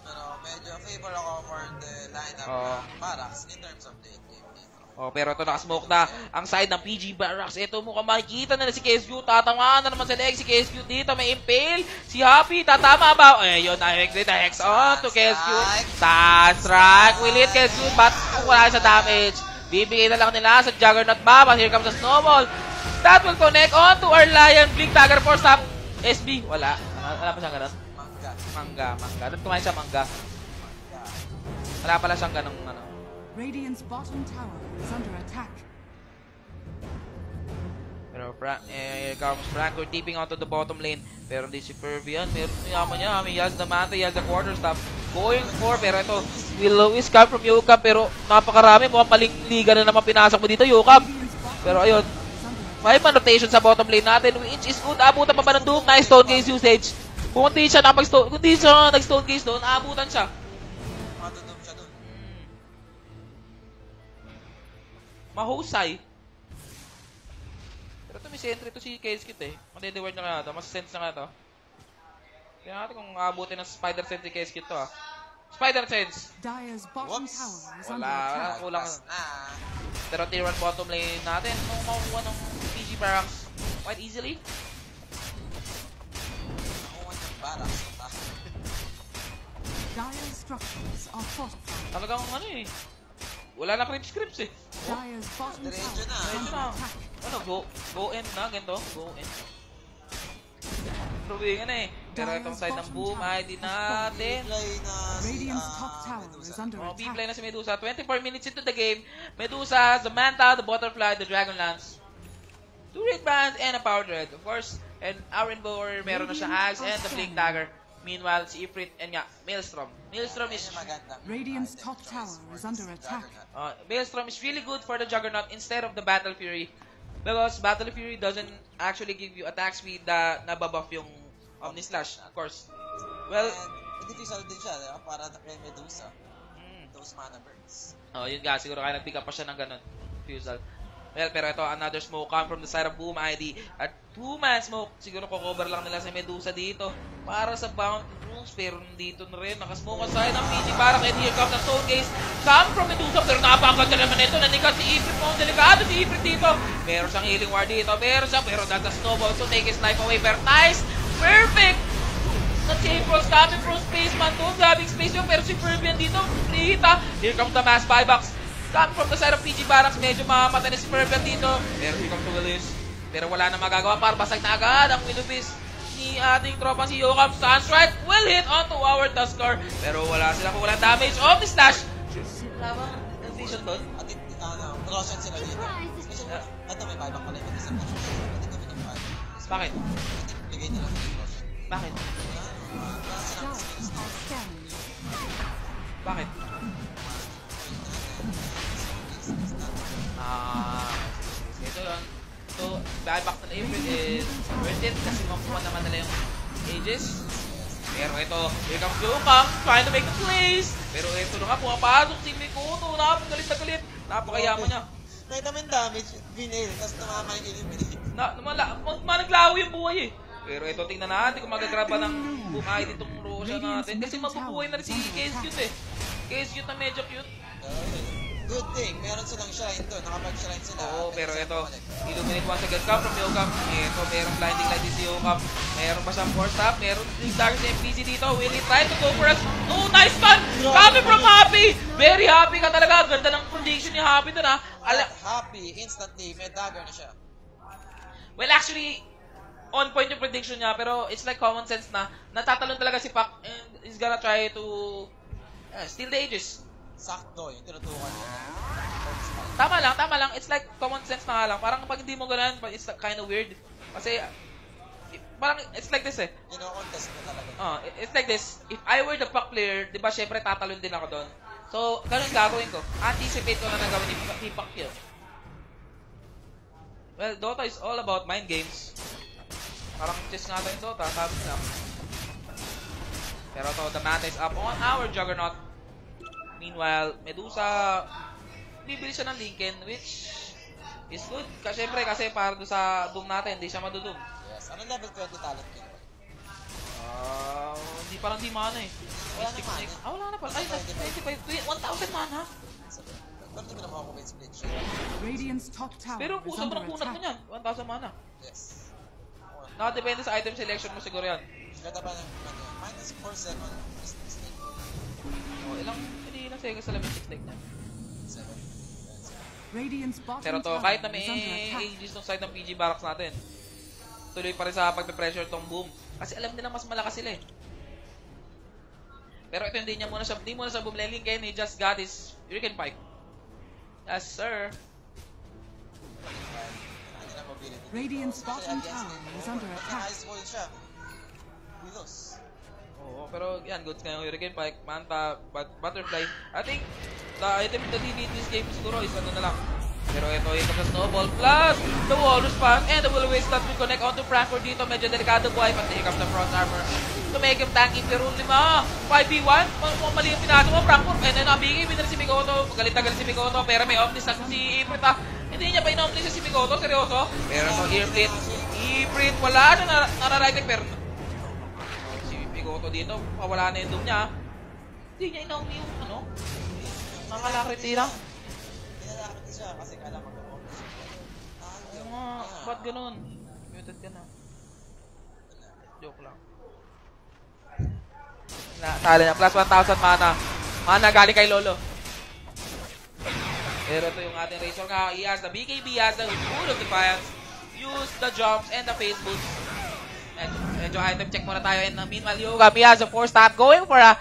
S3: Pero medyo favor ako for the lineup
S1: Oo.
S3: ng Parax in terms of late.
S1: Oh, pero ito nakasmoke na ang side ng PG Barracks. Ito mukhang makikita na, na si KSQ. Tatamaan na naman sa leg si KSQ dito. May impale. Si Happy, tatama ba? Eh, yun, na-hex na hex on to KSQ. Star strike. Will hit KSQ, but wala sa damage. Bibigay na lang nila sa Juggernaut Mama. Here comes a snowball. That will connect on to our Lion. Blink Dagger for stop. SB, wala. Wala pa siyang ganun.
S3: Mangga.
S1: Mangga, mangga. Doon kumain siya mangga. Wala pala siyang ganung ano.
S2: Radiant's bottom tower is under attack.
S1: Pero Fra eh, comes Franco tipping onto the bottom lane. Pero hindi si Fervian. Meron yaman niya. May Yaz the Manta, Yaz the quarter stop. Going for, pero ito, will always come from Yukam. Pero napakarami. Mukhang maling liga na naman pinasok mo dito,
S2: bottom
S1: Pero ayun,
S2: is
S1: may man rotation sa bottom lane natin, which is good. Abutan pa ba ng Doom? Nice stone gaze usage. Kung hindi siya napag-stone, kung hindi siya nag-stone gaze doon, aabutan siya. Mahusay. Pero ito may sentry to si Case Kit eh. Madede-word na kaya ito. Mas sense na kaya ito. Tingnan natin kung aabutin ng Spider Sense si Case Kit to ah. Spider Sense!
S3: Whoops.
S1: Wala. Kulang. Pero tier 1 bottom lane natin. Kung makukuha ng PG Barracks quite easily.
S3: Nakuha ng
S2: fortified.
S1: Talagang ano eh. Wala na creep scripts eh.
S3: Diretso na.
S2: under
S1: na. Ano, go, go end na, ganito. Go end. Proving na eh. Pero itong side ng boom, ID natin.
S3: Play na si,
S2: Radiant's top tower is under
S1: Oh,
S2: attack.
S1: B-play na si Medusa. 24 minutes into the game. Medusa, the Manta, the Butterfly, the Dragonlance. Two Red Bands and a Power Dread. Of course, and our Invoker, meron na siya Axe and the Blink Dagger. Meanwhile, si Ifrit and nga, Maelstrom. Maelstrom is
S2: Radiant's top tower is under attack.
S1: Uh, Maelstrom is really good for the Juggernaut instead of the Battle Fury. Because Battle Fury doesn't actually give you attack speed na nababuff yung Omni Slash, of course. Well,
S3: And difficult din siya, di ba? Para kay Medusa.
S1: mm,
S3: Those mana burns.
S1: oh, yun nga, siguro kaya nag-pick up pa siya ng ganun. Fusel. Well, pero ito, another smoke come from the side of Boom ID. At two-man smoke, siguro kukover lang nila si Medusa dito para sa bound rules. Pero dito na rin, nakasmoke aside ang PG para kay here comes the Soul Gaze. Come from Medusa, pero napakaganda naman ito. Nanikas si Ifrit mo, delikado si Ifrit dito. Meron siyang healing ward dito, meron siya, pero that's a snowball to take his life away. Pero nice, perfect! na Chambers coming from Spaceman doon. Grabing space yun, pero si Ferbian dito, nakita. Here comes the mass buybacks. Coming from the side of PG Barracks, medyo mamamatay na si Ferbian dito. Pero here comes the Willis. Pero wala na magagawa para basag na agad ang Winubis ni ating tropa si Yokam. Sunstrike will hit onto our Tuskar. Pero wala sila kung walang damage of the slash. Ba ang vision doon?
S3: At ano, Roshan sila dito. Ito may buyback pala yung Medusa. Pwede gawin yung buyback.
S1: Bakit?
S3: Bigay nila yung Roshan.
S1: Bakit?
S3: Wala
S1: Ah, ito yun. So, buyback na April is worth it kasi makuha naman nila yung ages. Pero ito, here comes Yukam, trying to make the plays. Pero ito na nga, pumapasok si Mikoto. Napagalit na galit. Napakayaman niya.
S3: Nakita mo yung damage, grenade, tapos tumama yung eliminate.
S1: Na, namala, managlaho yung buhay eh. Pero ito, tingnan natin kung magagraba ng bukay ditong Rosha natin. Kasi mabubuhay na rin si Case Cute eh. Case Cute na medyo cute.
S3: Good thing, meron silang shrine doon, nakapag-shrine sila.
S1: Oo, pero ito, illuminate once again come from Yokam. Ito, merong blinding light si Yokam. Meron pa siyang force tap. Meron yung si MPC dito. Will he try to go for us? Oh, nice gun! Coming from Happy! Very happy ka talaga. Ganda ng prediction ni Happy doon ha. Ala
S3: Happy, instantly, may dagger na siya.
S1: well, actually, on point yung prediction niya. Pero it's like common sense na natatalon talaga si Pac and he's gonna try to uh, steal the ages.
S3: Sakto, yung tinutukan niya.
S1: Tama lang, tama lang. It's like common sense na lang. Parang kapag hindi mo ganun, it's kind of weird. Kasi, parang it's like this eh.
S3: Kino-contest na talaga.
S1: Oh, it's like this. If I were the puck player, di ba syempre tatalon din ako doon. So, ganun gagawin ko. Anticipate ko na nang gawin ni, Puck yun. Well, Dota is all about mind games. Parang chess nga tayo Dota, sabi nila. Pero to, the mata is up on our Juggernaut. Meanwhile, Medusa, bibili siya ng Lincoln, which is good. Kasi syempre, kasi para doon sa Doom natin, hindi siya madudum.
S3: Yes, ano level 20 talent kill?
S1: Ah, hindi parang di mana eh.
S3: Wala na mana.
S1: Ah, wala na pala. Ay, 25, 1,000 mana.
S3: Pero hindi mo naman ako may split shield.
S2: Radiant's top tower
S1: Pero
S2: is
S1: kung
S2: under
S1: sobrang kunat mo niyan, 1,000 mana.
S3: Yes.
S1: Nakadepende sa item selection mo siguro yan.
S3: Ganda ba ng minus 4 second Mystic Snake.
S1: O, ilang, sa Mystic Snake niya.
S3: 7.
S2: Radiant's bottom
S1: Pero to, kahit na may ages ng side ng PG Barracks natin, tuloy pa rin sa pagpe-pressure tong boom. Kasi alam nila mas malakas sila eh. Pero ito hindi niya muna siya, hindi muna sa boom leveling kaya he just got his Hurricane Pike. Yes, sir.
S3: Na Especially
S2: bottom
S3: it.
S2: is under attack.
S3: we lose.
S1: Oo, pero yan, goods nga yung Hurricane Pike, Manta, but Butterfly. I think, the item that he need this game siguro is ano na lang. Pero ito, ito sa Snowball plus the wall response and the will waste that will connect onto Frankfurt dito. Medyo delikado buhay, but here comes the front armor to make him tanky. Pero lima, 5v1, kung mali yung pinasok mo, Frankfurt, and then nabigay, binali si Mikoto. Galit na galit si Mikoto, pero may omnis na si Ifrit ah. Hindi niya pa in-omnis si Mikoto, seryoso. Pero no, Ifrit, Ifrit, wala na nar- nararight pero Mikoto dito, pawala na yung doom niya. Hindi niya in-omnis yung ano, nakalakriti lang.
S3: Nilalakad siya kasi kala. Ah,
S1: Oo nga, ba't ganun? Muted ka na. Joke lang. Na, tala niya, plus 1,000 mana. Mana galing kay Lolo. Pero ito yung ating Razor nga. He has the BKB, he has the Wood of Defiance. Use the jumps and the face boots. Medyo, medyo item check muna tayo. And uh, meanwhile, Yoga, has a 4 stat going for a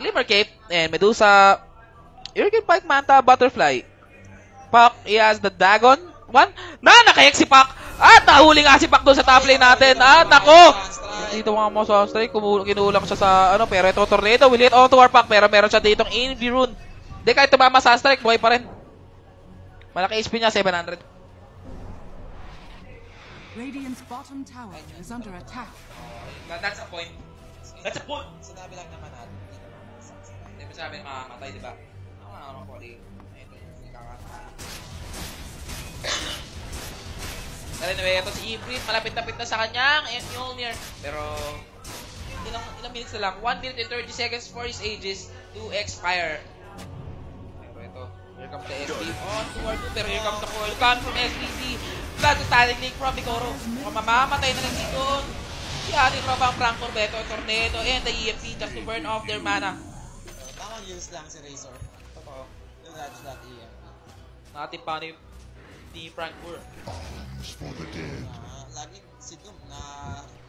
S1: Glimmer Cape. And Medusa, Hurricane Pike, Manta, Butterfly. Pak, he has the Dagon. One. Na, nakayak si Pak. At nahuli nga si Pak doon sa top lane natin. At nako. Dito mga mo sa strike. Kumu- kinulang siya sa ano. Pero ito tornado. Will it auto war Pak. Pero meron siya ditong Envy Rune. Hindi kahit tumama sa strike. Buhay pa rin. Malaki HP niya. 700.
S2: Radiant's bottom tower is under attack.
S1: That- That's a point. That's a point!
S3: Sinabi lang naman natin, hindi
S1: mo sabi makamatay, di ba? Ako nga naman, Polly. Ito yung kakatawa. Pero anyway, ito si Ifrit, malapit-lapit na sa kanyang Mjolnir. Pero, ilang, ilang minutes na lang. 1 minute and 30 seconds for his ages to expire. Pero ito, here comes the SB on toward two, pero here comes the coil gun from SBC. Blood to standing link from Mikoro. Mukhang mamamatay na lang dito. Si ating robang Frank Corbeto, Tornado, and the EFP just to burn off their mana.
S3: So, tamang use lang si Razor.
S1: Totoo.
S3: Yung Radge dot EM.
S1: Natin pa ni, ni Frank Moore.
S3: Ah, laging si Doom na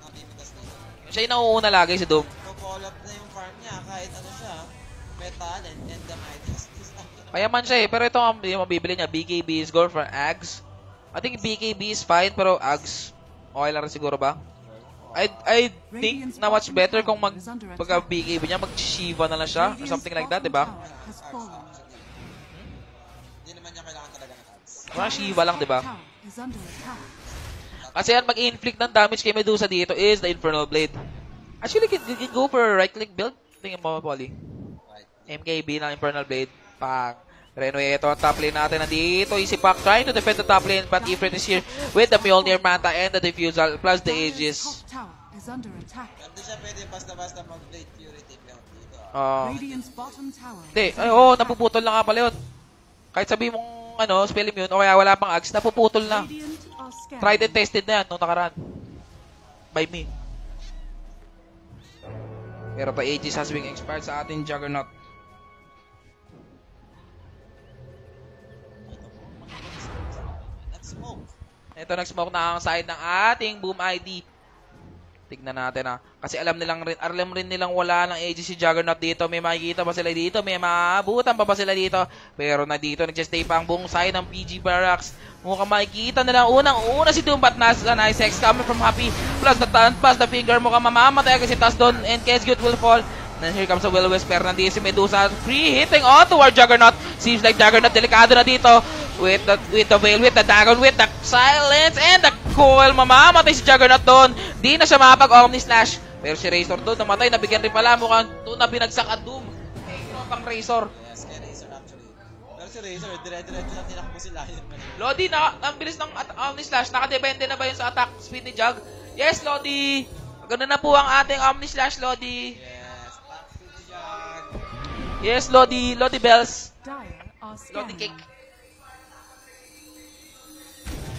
S3: natimitas dito.
S1: Siya yung nauuna lagi si Doom.
S3: Pag-call up na yung farm niya, kahit ano siya, may talent and the Midas.
S1: Payaman siya eh, pero ito ang mabibili niya. BKB is go for Ags. I think BKB is fine, pero Ags, okay lang rin siguro ba? I I think na much better kung mag pagka BKB niya, mag-Shiva na lang siya, or something like that, di ba?
S3: Hindi naman niya kailangan talaga ng ads.
S1: Parang Shiva lang, di ba? Kasi yan, mag-inflict ng damage kay Medusa dito is the Infernal Blade. Actually, you can go for a right-click build. Tingnan mo, Polly.
S3: Right.
S1: MKB ng Infernal Blade. Pang. Reno, ito ang top lane natin. Nandito, Easy Pack trying to defend the top lane, but Ifrit is here with the Mjolnir Manta and the Diffusal, plus the Aegis.
S3: Hindi siya pwede basta-basta mag-Blade Purity build dito.
S2: Tower.
S1: hindi, ay, oo, napuputol na nga pala yun. Kahit sabi mong, ano, spell immune, o kaya wala pang axe, napuputol na. Tried and tested na yan, nung nakaraan. By me. Pero pa Aegis has been expired sa ating Juggernaut.
S3: Nag-smoke.
S1: Ito nag-smoke na ang side ng ating Boom ID. Tignan natin ha. Kasi alam nilang rin, alam rin nilang wala ng AG si Juggernaut dito. May makikita pa sila dito. May maabutan pa ba sila dito. Pero na dito, nag-stay pa ang buong side ng PG Barracks. Mukhang makikita nilang unang-una si Doom but nasa nice X coming from Happy. Plus the tan, plus the finger. Mukhang mamamatay kasi Tasdon and Kesgut will fall. Then here comes the Will Whisper. Nandito si Medusa. Free hitting on toward Juggernaut. Seems like Juggernaut delikado na dito. With the, with the veil, with the dragon, with the silence, and the coil. Mamamatay si Juggernaut doon. Di na siya makapag-Omni Slash. Pero si Razor doon, namatay. Nabigyan rin pala. Mukhang doon na binagsak ang Doom. Ginawa pang Razor.
S3: Yes, kay Razor actually. Pero si Razor, dire-diretso na tinakbo sila.
S1: Lodi, na, ang bilis ng at- Omni Slash. Nakadepende na ba yun sa attack speed ni Jug? Yes, Lodi. Ganun na po ang ating Omni Slash, Lodi.
S3: Yes, top to the jog.
S1: Yes, Lodi. Lodi Bells. Lodi. Cake.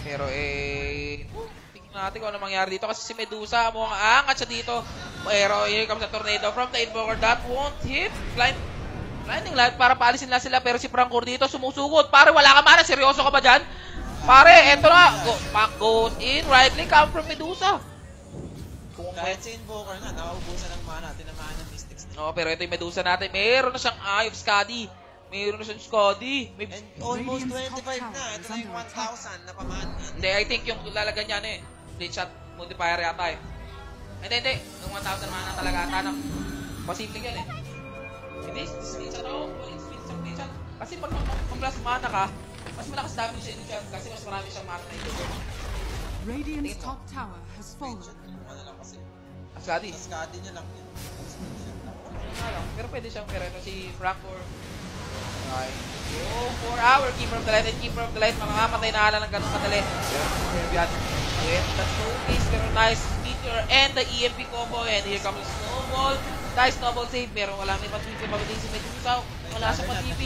S1: Pero eh, tingnan natin kung ano mangyari dito kasi si Medusa mukhang aangat siya dito. Pero here comes a tornado from the Invoker that won't hit. Blind, blinding light para paalisin na sila pero si Francor dito sumusugot. Pare wala ka mana, seryoso ka ba dyan? Pare, eto na. Go, back goes in, right click come from Medusa. Kung
S3: Kahit si Invoker nga, nakaubusan ng mana, tinamaan ng Mystics niya.
S1: No, pero ito yung Medusa natin. Meron na siyang Eye of Skadi. Meron na siyang Skadi. May
S3: And almost
S2: Radiant's
S3: 25
S2: top
S3: na. Ito na yung
S2: under attack.
S3: 1,000 na pamaan.
S1: Hindi, I think yung lalagyan niya ano eh. Split shot multiplier yata eh. Hindi, hindi. Yung 1,000 mana talaga ata. Pasimple yan eh. Hindi, split shot ako. Split shot, split shot. Kasi pag mag-plus mana ka, mas malakas damage siya in shot kasi mas marami siyang mana na ito.
S2: Radiant's top tower has fallen.
S3: Lang kasi.
S1: Ascadi.
S3: Scotty niya lang yun.
S1: Lang. Pero pwede siyang pero si Frankor. Okay. Go for our Keeper of the Light and Keeper of the Light. Makakamatay na ala ng ganun kadali. Pero yan. With the showcase, pero nice meteor and the EMP combo. And here comes Snowball. Nice snowball save. Pero wala may pag-TP. Pagdating si Medusa. Wala sa pag-TP.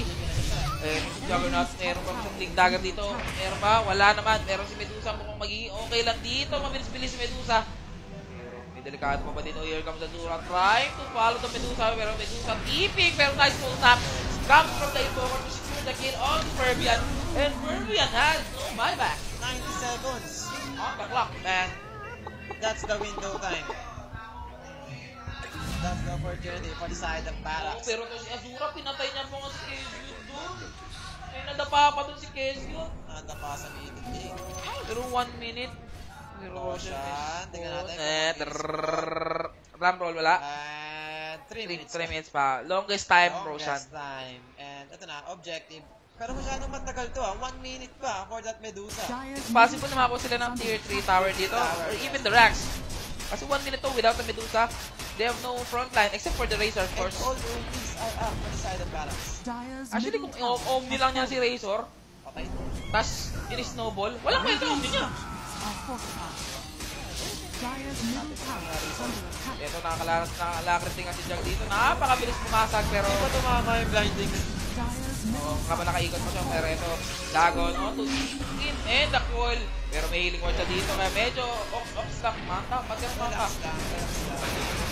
S1: Eh, Juggernaut, meron pa siyang Blink Dagger dito. Meron ba? Wala naman. Pero si Medusa mukhang magiging okay lang dito. Mabilis-bilis si Medusa. May delikado pa ba dito? Here comes the Dura trying to follow the Medusa. Pero Medusa tipping. Pero nice full tap. Comes from the Invoker to secure the kill on Ferbian. And Ferbian has no buyback
S3: 90 seconds.
S1: on the clock. Man,
S3: That's the window time. That's the opportunity for the side of
S1: oh,
S3: Barracks.
S1: pero to si Azura, pinatay niya nga si Kezio doon. May nadapa pa doon si Kezio.
S3: Nanda pa sa meeting.
S1: Pero one minute. Pero
S3: Roshan, tingnan natin
S1: Eh, drrrr. Drum roll, wala?
S3: And 3
S1: 3
S3: minutes.
S1: 3 minutes pa. Longest time,
S3: Longest
S1: Roshan.
S3: time. And ito na, objective. Pero masyadong matagal to ah. One minute pa for that Medusa.
S1: Possible na makakuha sila ng tier 3 tower dito, or even the Rax. Kasi 1 minute to without the Medusa, they have no front line, except for the Razor, of
S3: And
S1: course.
S3: all ultis are up for the side of balance.
S1: Actually, kung i-omni lang niya si Razor,
S3: Patay.
S1: tas in-snowball, walang kwento omni niya.
S2: Are fortified. Dire's middle tower is under attack.
S1: Ito, nakakalakas, nakakalakrit din kasi Jug dito. Napakabilis pumasag, pero...
S3: Di ba tumama yung blinding?
S1: Oh, habang nakaikot pa siya, pero ito, Dagon, oh, to in, and the coil. Pero may healing ward siya dito, kaya medyo off-off lang, manta, pati ang manta.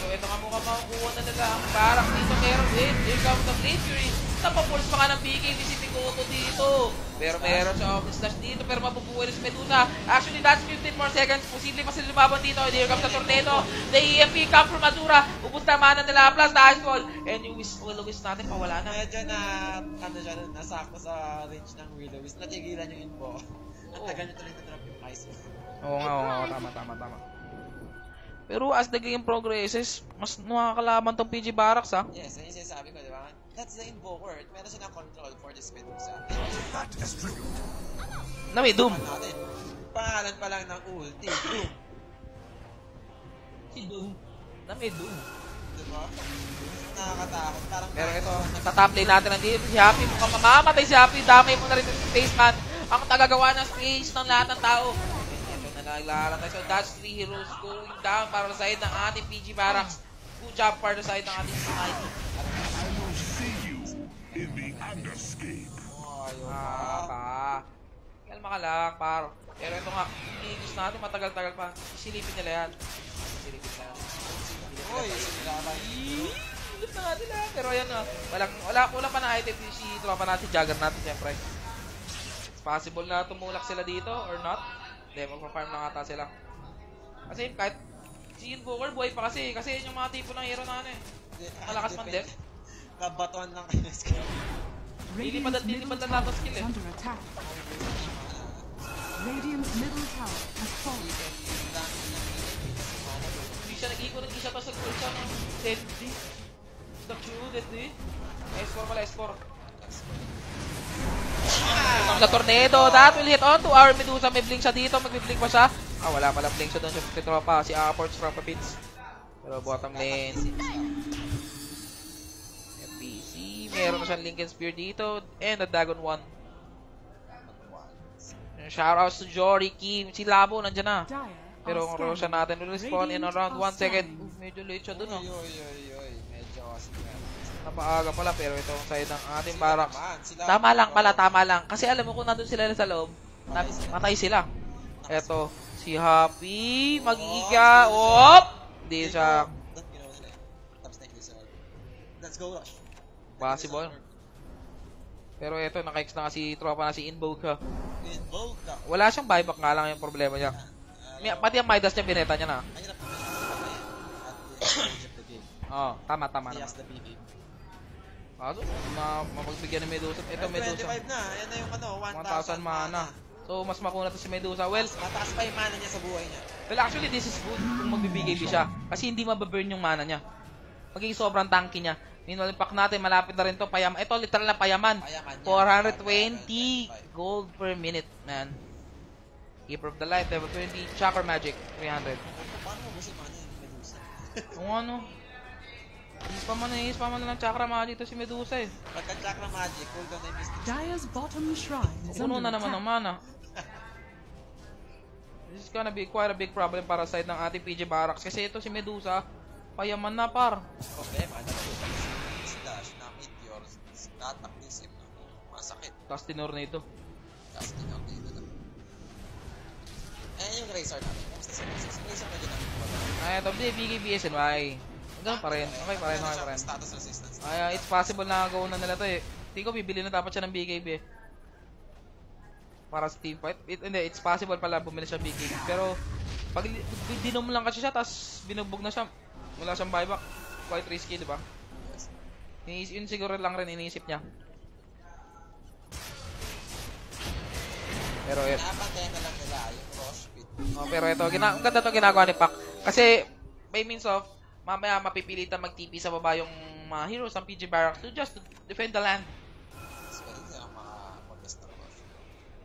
S1: So ito nga mukhang makukuha na nila ang parang dito meron din. Here comes the Fury. Napapulse pa nga ng BKB si Tikoto dito. Pero meron siya off slash dito pero mapupuwi rin si Medusa. Actually that's 15 more seconds. Posible pa sila lumaban dito. And here comes the Tornado. The EMP come from Madura. Ubus na mana nila plus the Ice Wall. And yung Wiz Will-O-Wisp natin pawala na.
S3: Medyo na, ano siya, nasakto sa range ng Will-O-Wisp. Natigilan yung info. Ang tagal niya tuloy na-drop yung ice.
S1: Oo nga, oo nga. Tama, tama, tama. Pero as the game progresses, mas nakakalaban tong PG Barracks ha.
S3: Yes, yun yung sinasabi ko, di ba? That's the invoker. Meron silang control for this Medusa.
S4: That is true.
S1: Na may Doom.
S3: Natin? Pangalan pa lang ng ulti. Boom.
S1: Si Doom. Na may Doom.
S3: Di ba? Nakakatakot. Parang
S1: Pero ito, sa top lane natin nandito si Happy. Mukhang mamamatay si Happy. Damay mo na rin si Spaceman. Ang tagagawa ng space ng lahat ng tao. Ito na naglalakay. So that's three heroes going down para sa side ng ating PG Barracks. Good job para sa side ng ating Mighty.
S4: In the Underscape.
S1: Ah,
S3: pa.
S1: Kalma ka lang, paro. Pero ito nga, inigis natin matagal-tagal pa. Isilipin nila yan. Isilipin nila.
S3: Uy, sinirapan.
S1: Ilip na nga nila. Pero ayan na. Walang, wala, wala pa na item si tropa natin, Jagger natin siyempre. It's possible na tumulak sila dito or not. Hindi, magpa-farm lang ata sila. Kasi kahit si Invoker buhay pa kasi. Kasi yun yung mga tipo ng hero na ano eh. Malakas man din.
S3: Kabaton lang kayo sa skill.
S1: Lilipad at lilipad
S2: middle
S1: na natin
S2: tower
S1: skill eh.
S2: under attack. Radiant's middle tower has fallen.
S1: Hindi siya nag-ikot, hindi siya basta goal siya ng. The Q, Deadly. S4 pala, S4. Comes the tornado. That will hit on to our Medusa. May blink siya dito. Mag-blink pa siya. Ah, wala pala blink siya doon. Siyempre, tropa. Si Apports from Pits. Pero bottom lane. Meron na siyang Lincoln Spear dito. And the Dagon 1. Shoutouts to Jory, Kim. Si Labo, nandyan na. Pero ang
S2: are
S1: Roshan
S2: scanning.
S1: natin will respawn in around 1 second. Medyo late siya dun, oh.
S3: Medyo kasi.
S1: Napaaga pala, pero itong side ng ating barracks. Tama lang pala, tama lang. Kasi alam mo kung nandun sila sa loob, matay sila. Eto, si Happy, mag-iika, op! Hindi siya.
S3: Let's go, Rush.
S1: Possible. Pero eto, naka-ex na kasi tropa na si Invoke. ha.
S3: Invoke.
S1: Wala siyang buyback nga lang yung problema niya. May- Pati ang Midas niya, bineta niya na.
S3: Game.
S1: Oo, tama, tama
S3: He
S1: naman. Kaso, ma mapagbigyan ng Medusa. Ito, Medusa.
S3: 25 na. Yan na yung ano,
S1: 1,000 mana. So, mas makuna to si Medusa. Well,
S3: Mataas pa yung mana niya sa buhay niya.
S1: well, actually, this is good kung magbibigay siya. Kasi hindi mababurn yung mana niya. Magiging sobrang tanky niya. Meanwhile, yung pack natin, malapit na rin to. Payam Ito, literal na payaman.
S3: Payaman niya.
S1: 420 gold per minute, man. Keeper of the Light, level 20. Chakra Magic, 300.
S3: Paano mo mana yung Medusa?
S1: Kung ano, i-spam mo na, i-spam mo na ng Chakra Magic to si Medusa eh.
S3: Pagka Chakra Magic, cooldown na yung Mystic.
S2: Dire's bottom shrine is
S1: Puno na naman ng mana. This is gonna be quite a big problem para sa side ng ating PG Barracks. Kasi ito si Medusa, payaman na par.
S3: Problema, nalulutan na masakit.
S1: Tapos tinor na ito.
S3: Tapos tingnan dito lang. Eh, yung Razor natin. Kamusta si Razor? Si Razor medyo namin
S1: Ay, ito, hindi, BKBSNY. Ganun pa rin. Okay pa rin, okay pa rin.
S3: Status resistance.
S1: Ay, uh, it's possible na go na nila to eh. Hindi ko bibili na dapat siya ng BKB eh. Para sa team fight. It, hindi, it's possible pala bumili siya BKB. Pero, pag dinom lang kasi siya, tapos binubog na siya. Wala siyang buyback. Quite risky, di ba? Iniis, yun siguro lang rin iniisip niya. Pero yun.
S3: Napantay na lang nila yung Rush Pit.
S1: Oh, pero ito, gina ganda to ginagawa ni Pac. Kasi, by means of, mamaya mapipilitan mag-TP sa baba yung mga heroes ng PG Barracks to just defend the land.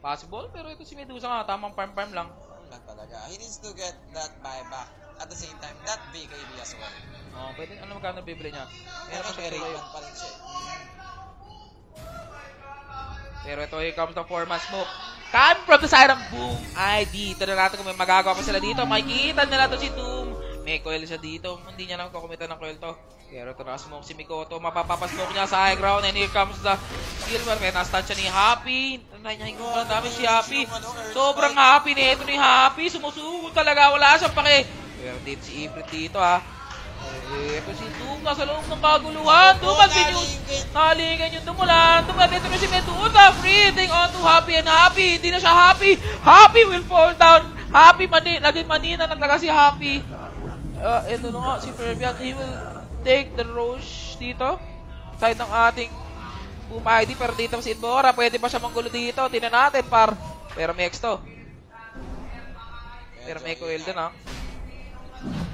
S1: Possible, pero ito si Medusa nga, tamang farm-farm lang.
S3: Lang talaga. He needs to get that buyback. At the same time, that BKB as well.
S1: Oh, pwede, ano magkano bibili niya?
S3: Pero
S1: Meron pa
S3: may
S1: siya
S3: rate pa rin siya. eh.
S1: Pero ito, here comes the four-man smoke. Coming from the side of Boom ID. Ito na natin kung may magagawa pa sila dito. Makikita nila to si Doom. May coil siya dito. Hindi niya lang kukumita ng coil to. Pero ito na-smoke si Mikoto. Mapapapasmoke niya sa high ground. And here comes the Silver. May na-stun siya ni Happy. Nanay ko ang dami si Happy. Sobrang happy ni ito ni Happy. Sumusugod talaga. Wala siyang pake. Pero dito si Ifrit dito ha. Eh, ito si Doom nasa loob ng kaguluhan. Ang pinyus. Nalingan yung dumulan. Tumatito na si Medusa. Breathing on to Happy and Happy. Hindi na siya happy. Happy will fall down. Happy mani. Naging manina na talaga si Happy. Uh, ito na nga si Ferbian. He will take the Roche dito. Side ng ating Boom ID. Pero dito si Inbora. Pwede pa siya manggulo dito. Tingnan natin par. Pero may X to. Pero may coil din ha.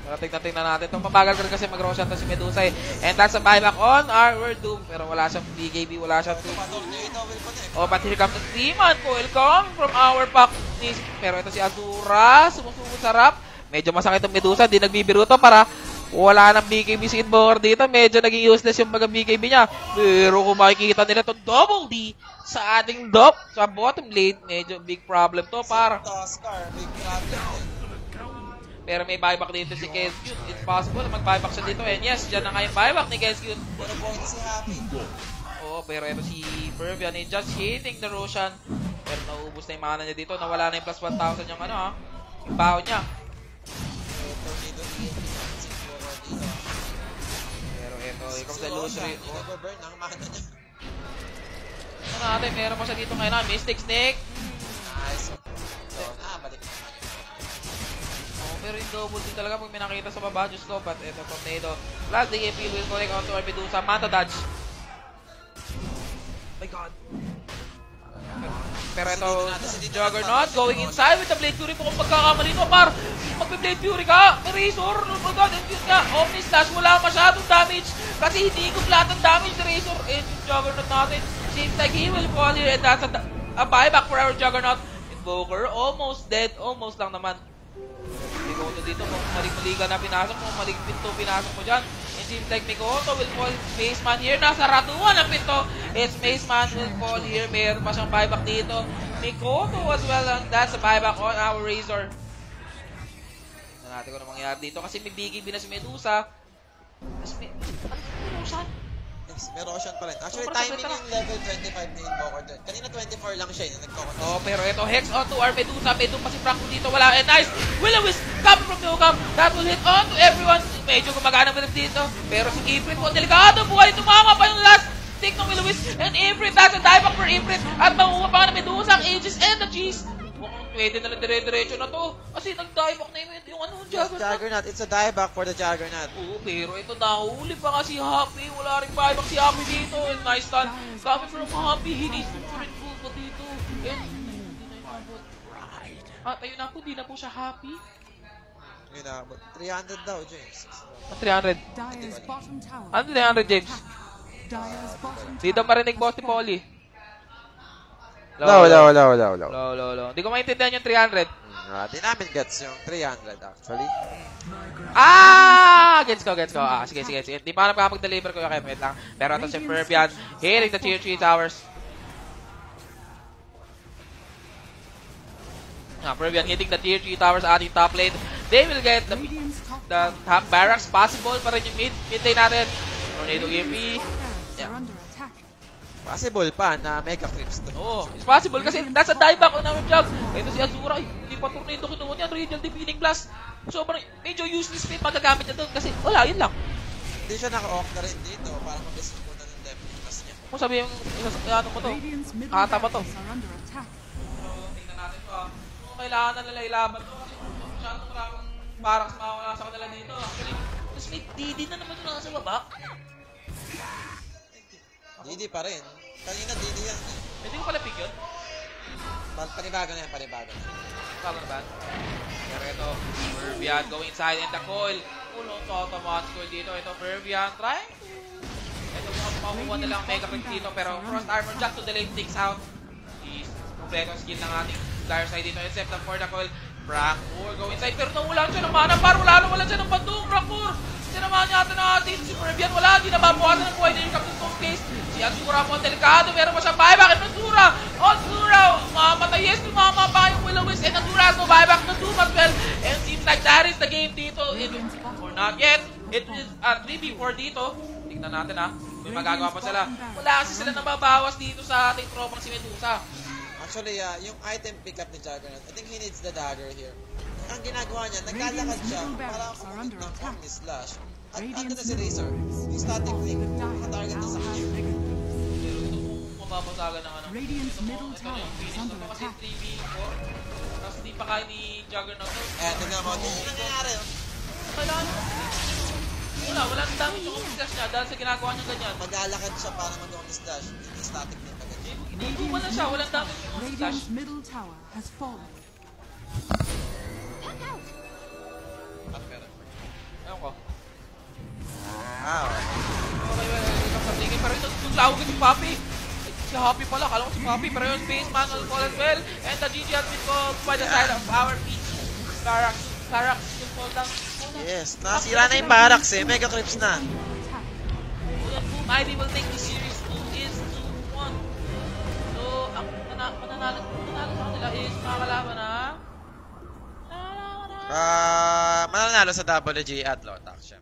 S1: Pero tingnan natin. Itong mabagal rin kasi mag-Roshan to si Medusa eh. And that's a buyback on our Doom. Pero wala siyang BKB, wala siyang 2.
S3: Tornado will connect.
S1: Oh, but here comes the Demon. Welcome from our pack. Pero ito si Azura. Sumusugod sa rap. Medyo masakit ang Medusa. Di nagbibiro to para wala nang BKB si Inbower dito. Medyo naging useless yung mga BKB niya. Pero kung makikita nila to double D sa ating dop sa bottom lane, medyo big problem to para. Pero may buyback dito si Kenskun. It's possible na mag-buyback siya dito. And yes, dyan na nga yung buyback ni Kenskun.
S3: Pero point si Happy.
S1: Oo, pero ito si Ferbian is just hitting the Roshan. Pero nauubos na yung mana niya dito. Nawala na yung plus 1,000 yung ano ha. Yung baho niya. Pero ito, ikaw sa illusory.
S3: hindi nagbe-burn ang mana niya.
S1: Ano natin, meron pa siya dito ngayon ha. Mystic Snake. Pero yung double din talaga pag may sa baba, Diyos ko. But ito, Tornado. Plus, the AP will connect onto our Medusa. Manta dodge. My God. Pero ito, Juggernaut going inside with the Blade Fury kung pagkakamali mo, par. Magbe-Blade Fury ka, Razor, oh god, yun nga, Omni Slash, wala masyadong damage kasi hindi ko lahat ng damage Razor and yung Juggernaut natin. Seems like he will fall here and that's a buyback for our Juggernaut. Invoker, almost dead, almost lang naman. Mikoto dito, kung mali-mali ka na pinasok mo, maling pinto pinasok mo dyan. It seems like Mikoto will fall. Spaceman here, nasa ratuan ang pinto. It's Spaceman will fall here. Mayroon pa siyang buyback dito. Mikoto as well, and that's a buyback on our Razor. Tignan natin kung ano mangyayari dito kasi may BKB na si Medusa. Tapos may... Ano si Medusa?
S3: Yes, may Roshan pa rin. Actually,
S1: Sobrang
S3: timing yung level 25 ni Invoker doon. Kanina 24 lang siya, yung nagko-contest.
S1: Oh, pero ito, Hex onto our Medusa. Doon pa si Franco dito. Wala. And nice. Will-O-Wisp coming from the hookup. That will hit onto everyone. Medyo gumagana pa rin dito. Pero si Ifrit po, delikado. Buhay tumama pa yung last stick ng Will-O-Wisp. And Ifrit, that's a dive back for Ifrit. At makuha pa ng Medusa ang Aegis and the G's. Pwede na lang dire-diretso na to. Kasi nag-dive back na yung, yung ano,
S3: Yes,
S1: Juggernaut.
S3: Juggernaut. It's a dieback for the Juggernaut.
S1: Oo, pero ito nahuli pa nga si Happy. Wala rin buyback si Happy dito. And nice stun. Coming from Happy. He needs to rin po pa dito. And. Ah, tayo na po. Di na po siya happy.
S3: Yun na, 300 daw, James.
S1: Ah, 300.
S2: Dyer's bottom tower.
S1: Ano 300, James? Di daw marinig boss ni Polly.
S3: Low, low, low, low, low.
S1: Low, low, low. Hindi ko maintindihan yung 300.
S3: Uh, di namin gets yung 300 actually.
S1: Ah! Gets ko, gets ko. Ah, sige, sige, sige. Di pa nakapag-deliver ko yung wait lang. Pero ito si Ferbian. Hitting the tier 3 towers. Ah, Ferbian hitting the tier 3 towers ating top lane. They will get the, the top barracks. Possible pa rin yung mid. Mid lane natin. Tornado EMP. Yeah.
S3: Possible pa na mega creeps to.
S1: Oo, it's possible kasi nasa dieback on our job. Ito si Azura, ay, hindi pa tornado kinuha niya. Radial Defeating Blast. Sobrang medyo useless speed magagamit niya doon kasi wala, yun lang.
S3: Hindi siya naka-off na rin dito para mabilis mo na ng depth plus niya.
S1: Kung sabi yung, ano mo to, Ah, tama to.
S2: barracks.
S1: So, tingnan natin to ah. Kung kailangan na nila ilaban to kasi masyadong maraming parang mawala sa kanila dito. Actually, tapos may DD na naman yung nasa baba.
S3: DD pa rin. Kanina DD yan. eh.
S1: Pwede ko pala pick yun.
S3: Pa- Panibago na yan, panibago na.
S1: Tama na ba? Pero ito, Ferbian going inside and the coil. Pull on to automatic coil dito. Ito, Ferbian trying to... Ito mukhang makuha nilang mega pick dito pero cross armor just to delay things out. Is kompleto skill ng ating dire side dito except for the coil. Brackmore go inside pero nawalan siya ng mana para wala na wala siya ng bandung. Brackmore! Sinamahan niya ata ng ating si Peruvian. Wala, di na mabuhasan ng buhay din yung Captain Stone Case. Si Azura po ang delikado. Meron pa siyang buyback. And Azura! Azura! Mamatay yes, tumama pa yung Will-O-Wisp. And Azura has no buyback na Doom as well. And seems like that is the game dito. It, or not yet. It is uh, 3v4 dito. Tignan natin ha. May magagawa pa sila. Wala kasi sila nababawas dito sa ating tropang si Medusa.
S3: Actually, uh, yung item pickup ni Juggernaut, I think he needs the dagger here. Ang ginagawa niya, naglalakad siya para kumamit ng Omni Slash. At ando na si Razor. Yung static link, nakatarget na sa kanya.
S1: Pero ito kung mababasagan ng ano.
S2: Radiant's
S1: Ito mo,
S2: middle
S1: ito
S2: tower
S1: yung
S2: is
S1: finish.
S2: under
S1: Ito kasi
S2: attack.
S1: 3v4. Tapos di pa kaya ni Juggernaut.
S3: Eh, ito yung nangyayari. oh.
S1: Kailangan. Wala, wala ang damage yung flash niya dahil sa ginagawa niya ganyan.
S3: Maglalakad siya para mag-Omni Slash. Hindi static link agad.
S1: Inuutuban na siya, walang damage yung flash.
S2: Radiant's middle tower has fallen.
S1: Ano meron? Ewan ko.
S3: Wow.
S1: Okay, well, ikaw sa ito, tuglawag si Papi. Si Happy pala, kala ko si Papi. Pero yung Space Man will fall as well. And the GG been called by the side of our Peach. Carax. Carax will fall down.
S3: Yes, nasira na yung barracks eh. Mega Clips na.
S1: Boom Ivy will take the series 2 is 2-1. So, ang mana- mananalo, sa kanila is mga kalaban
S3: Ah, mananalo sa WG at Lotax siya.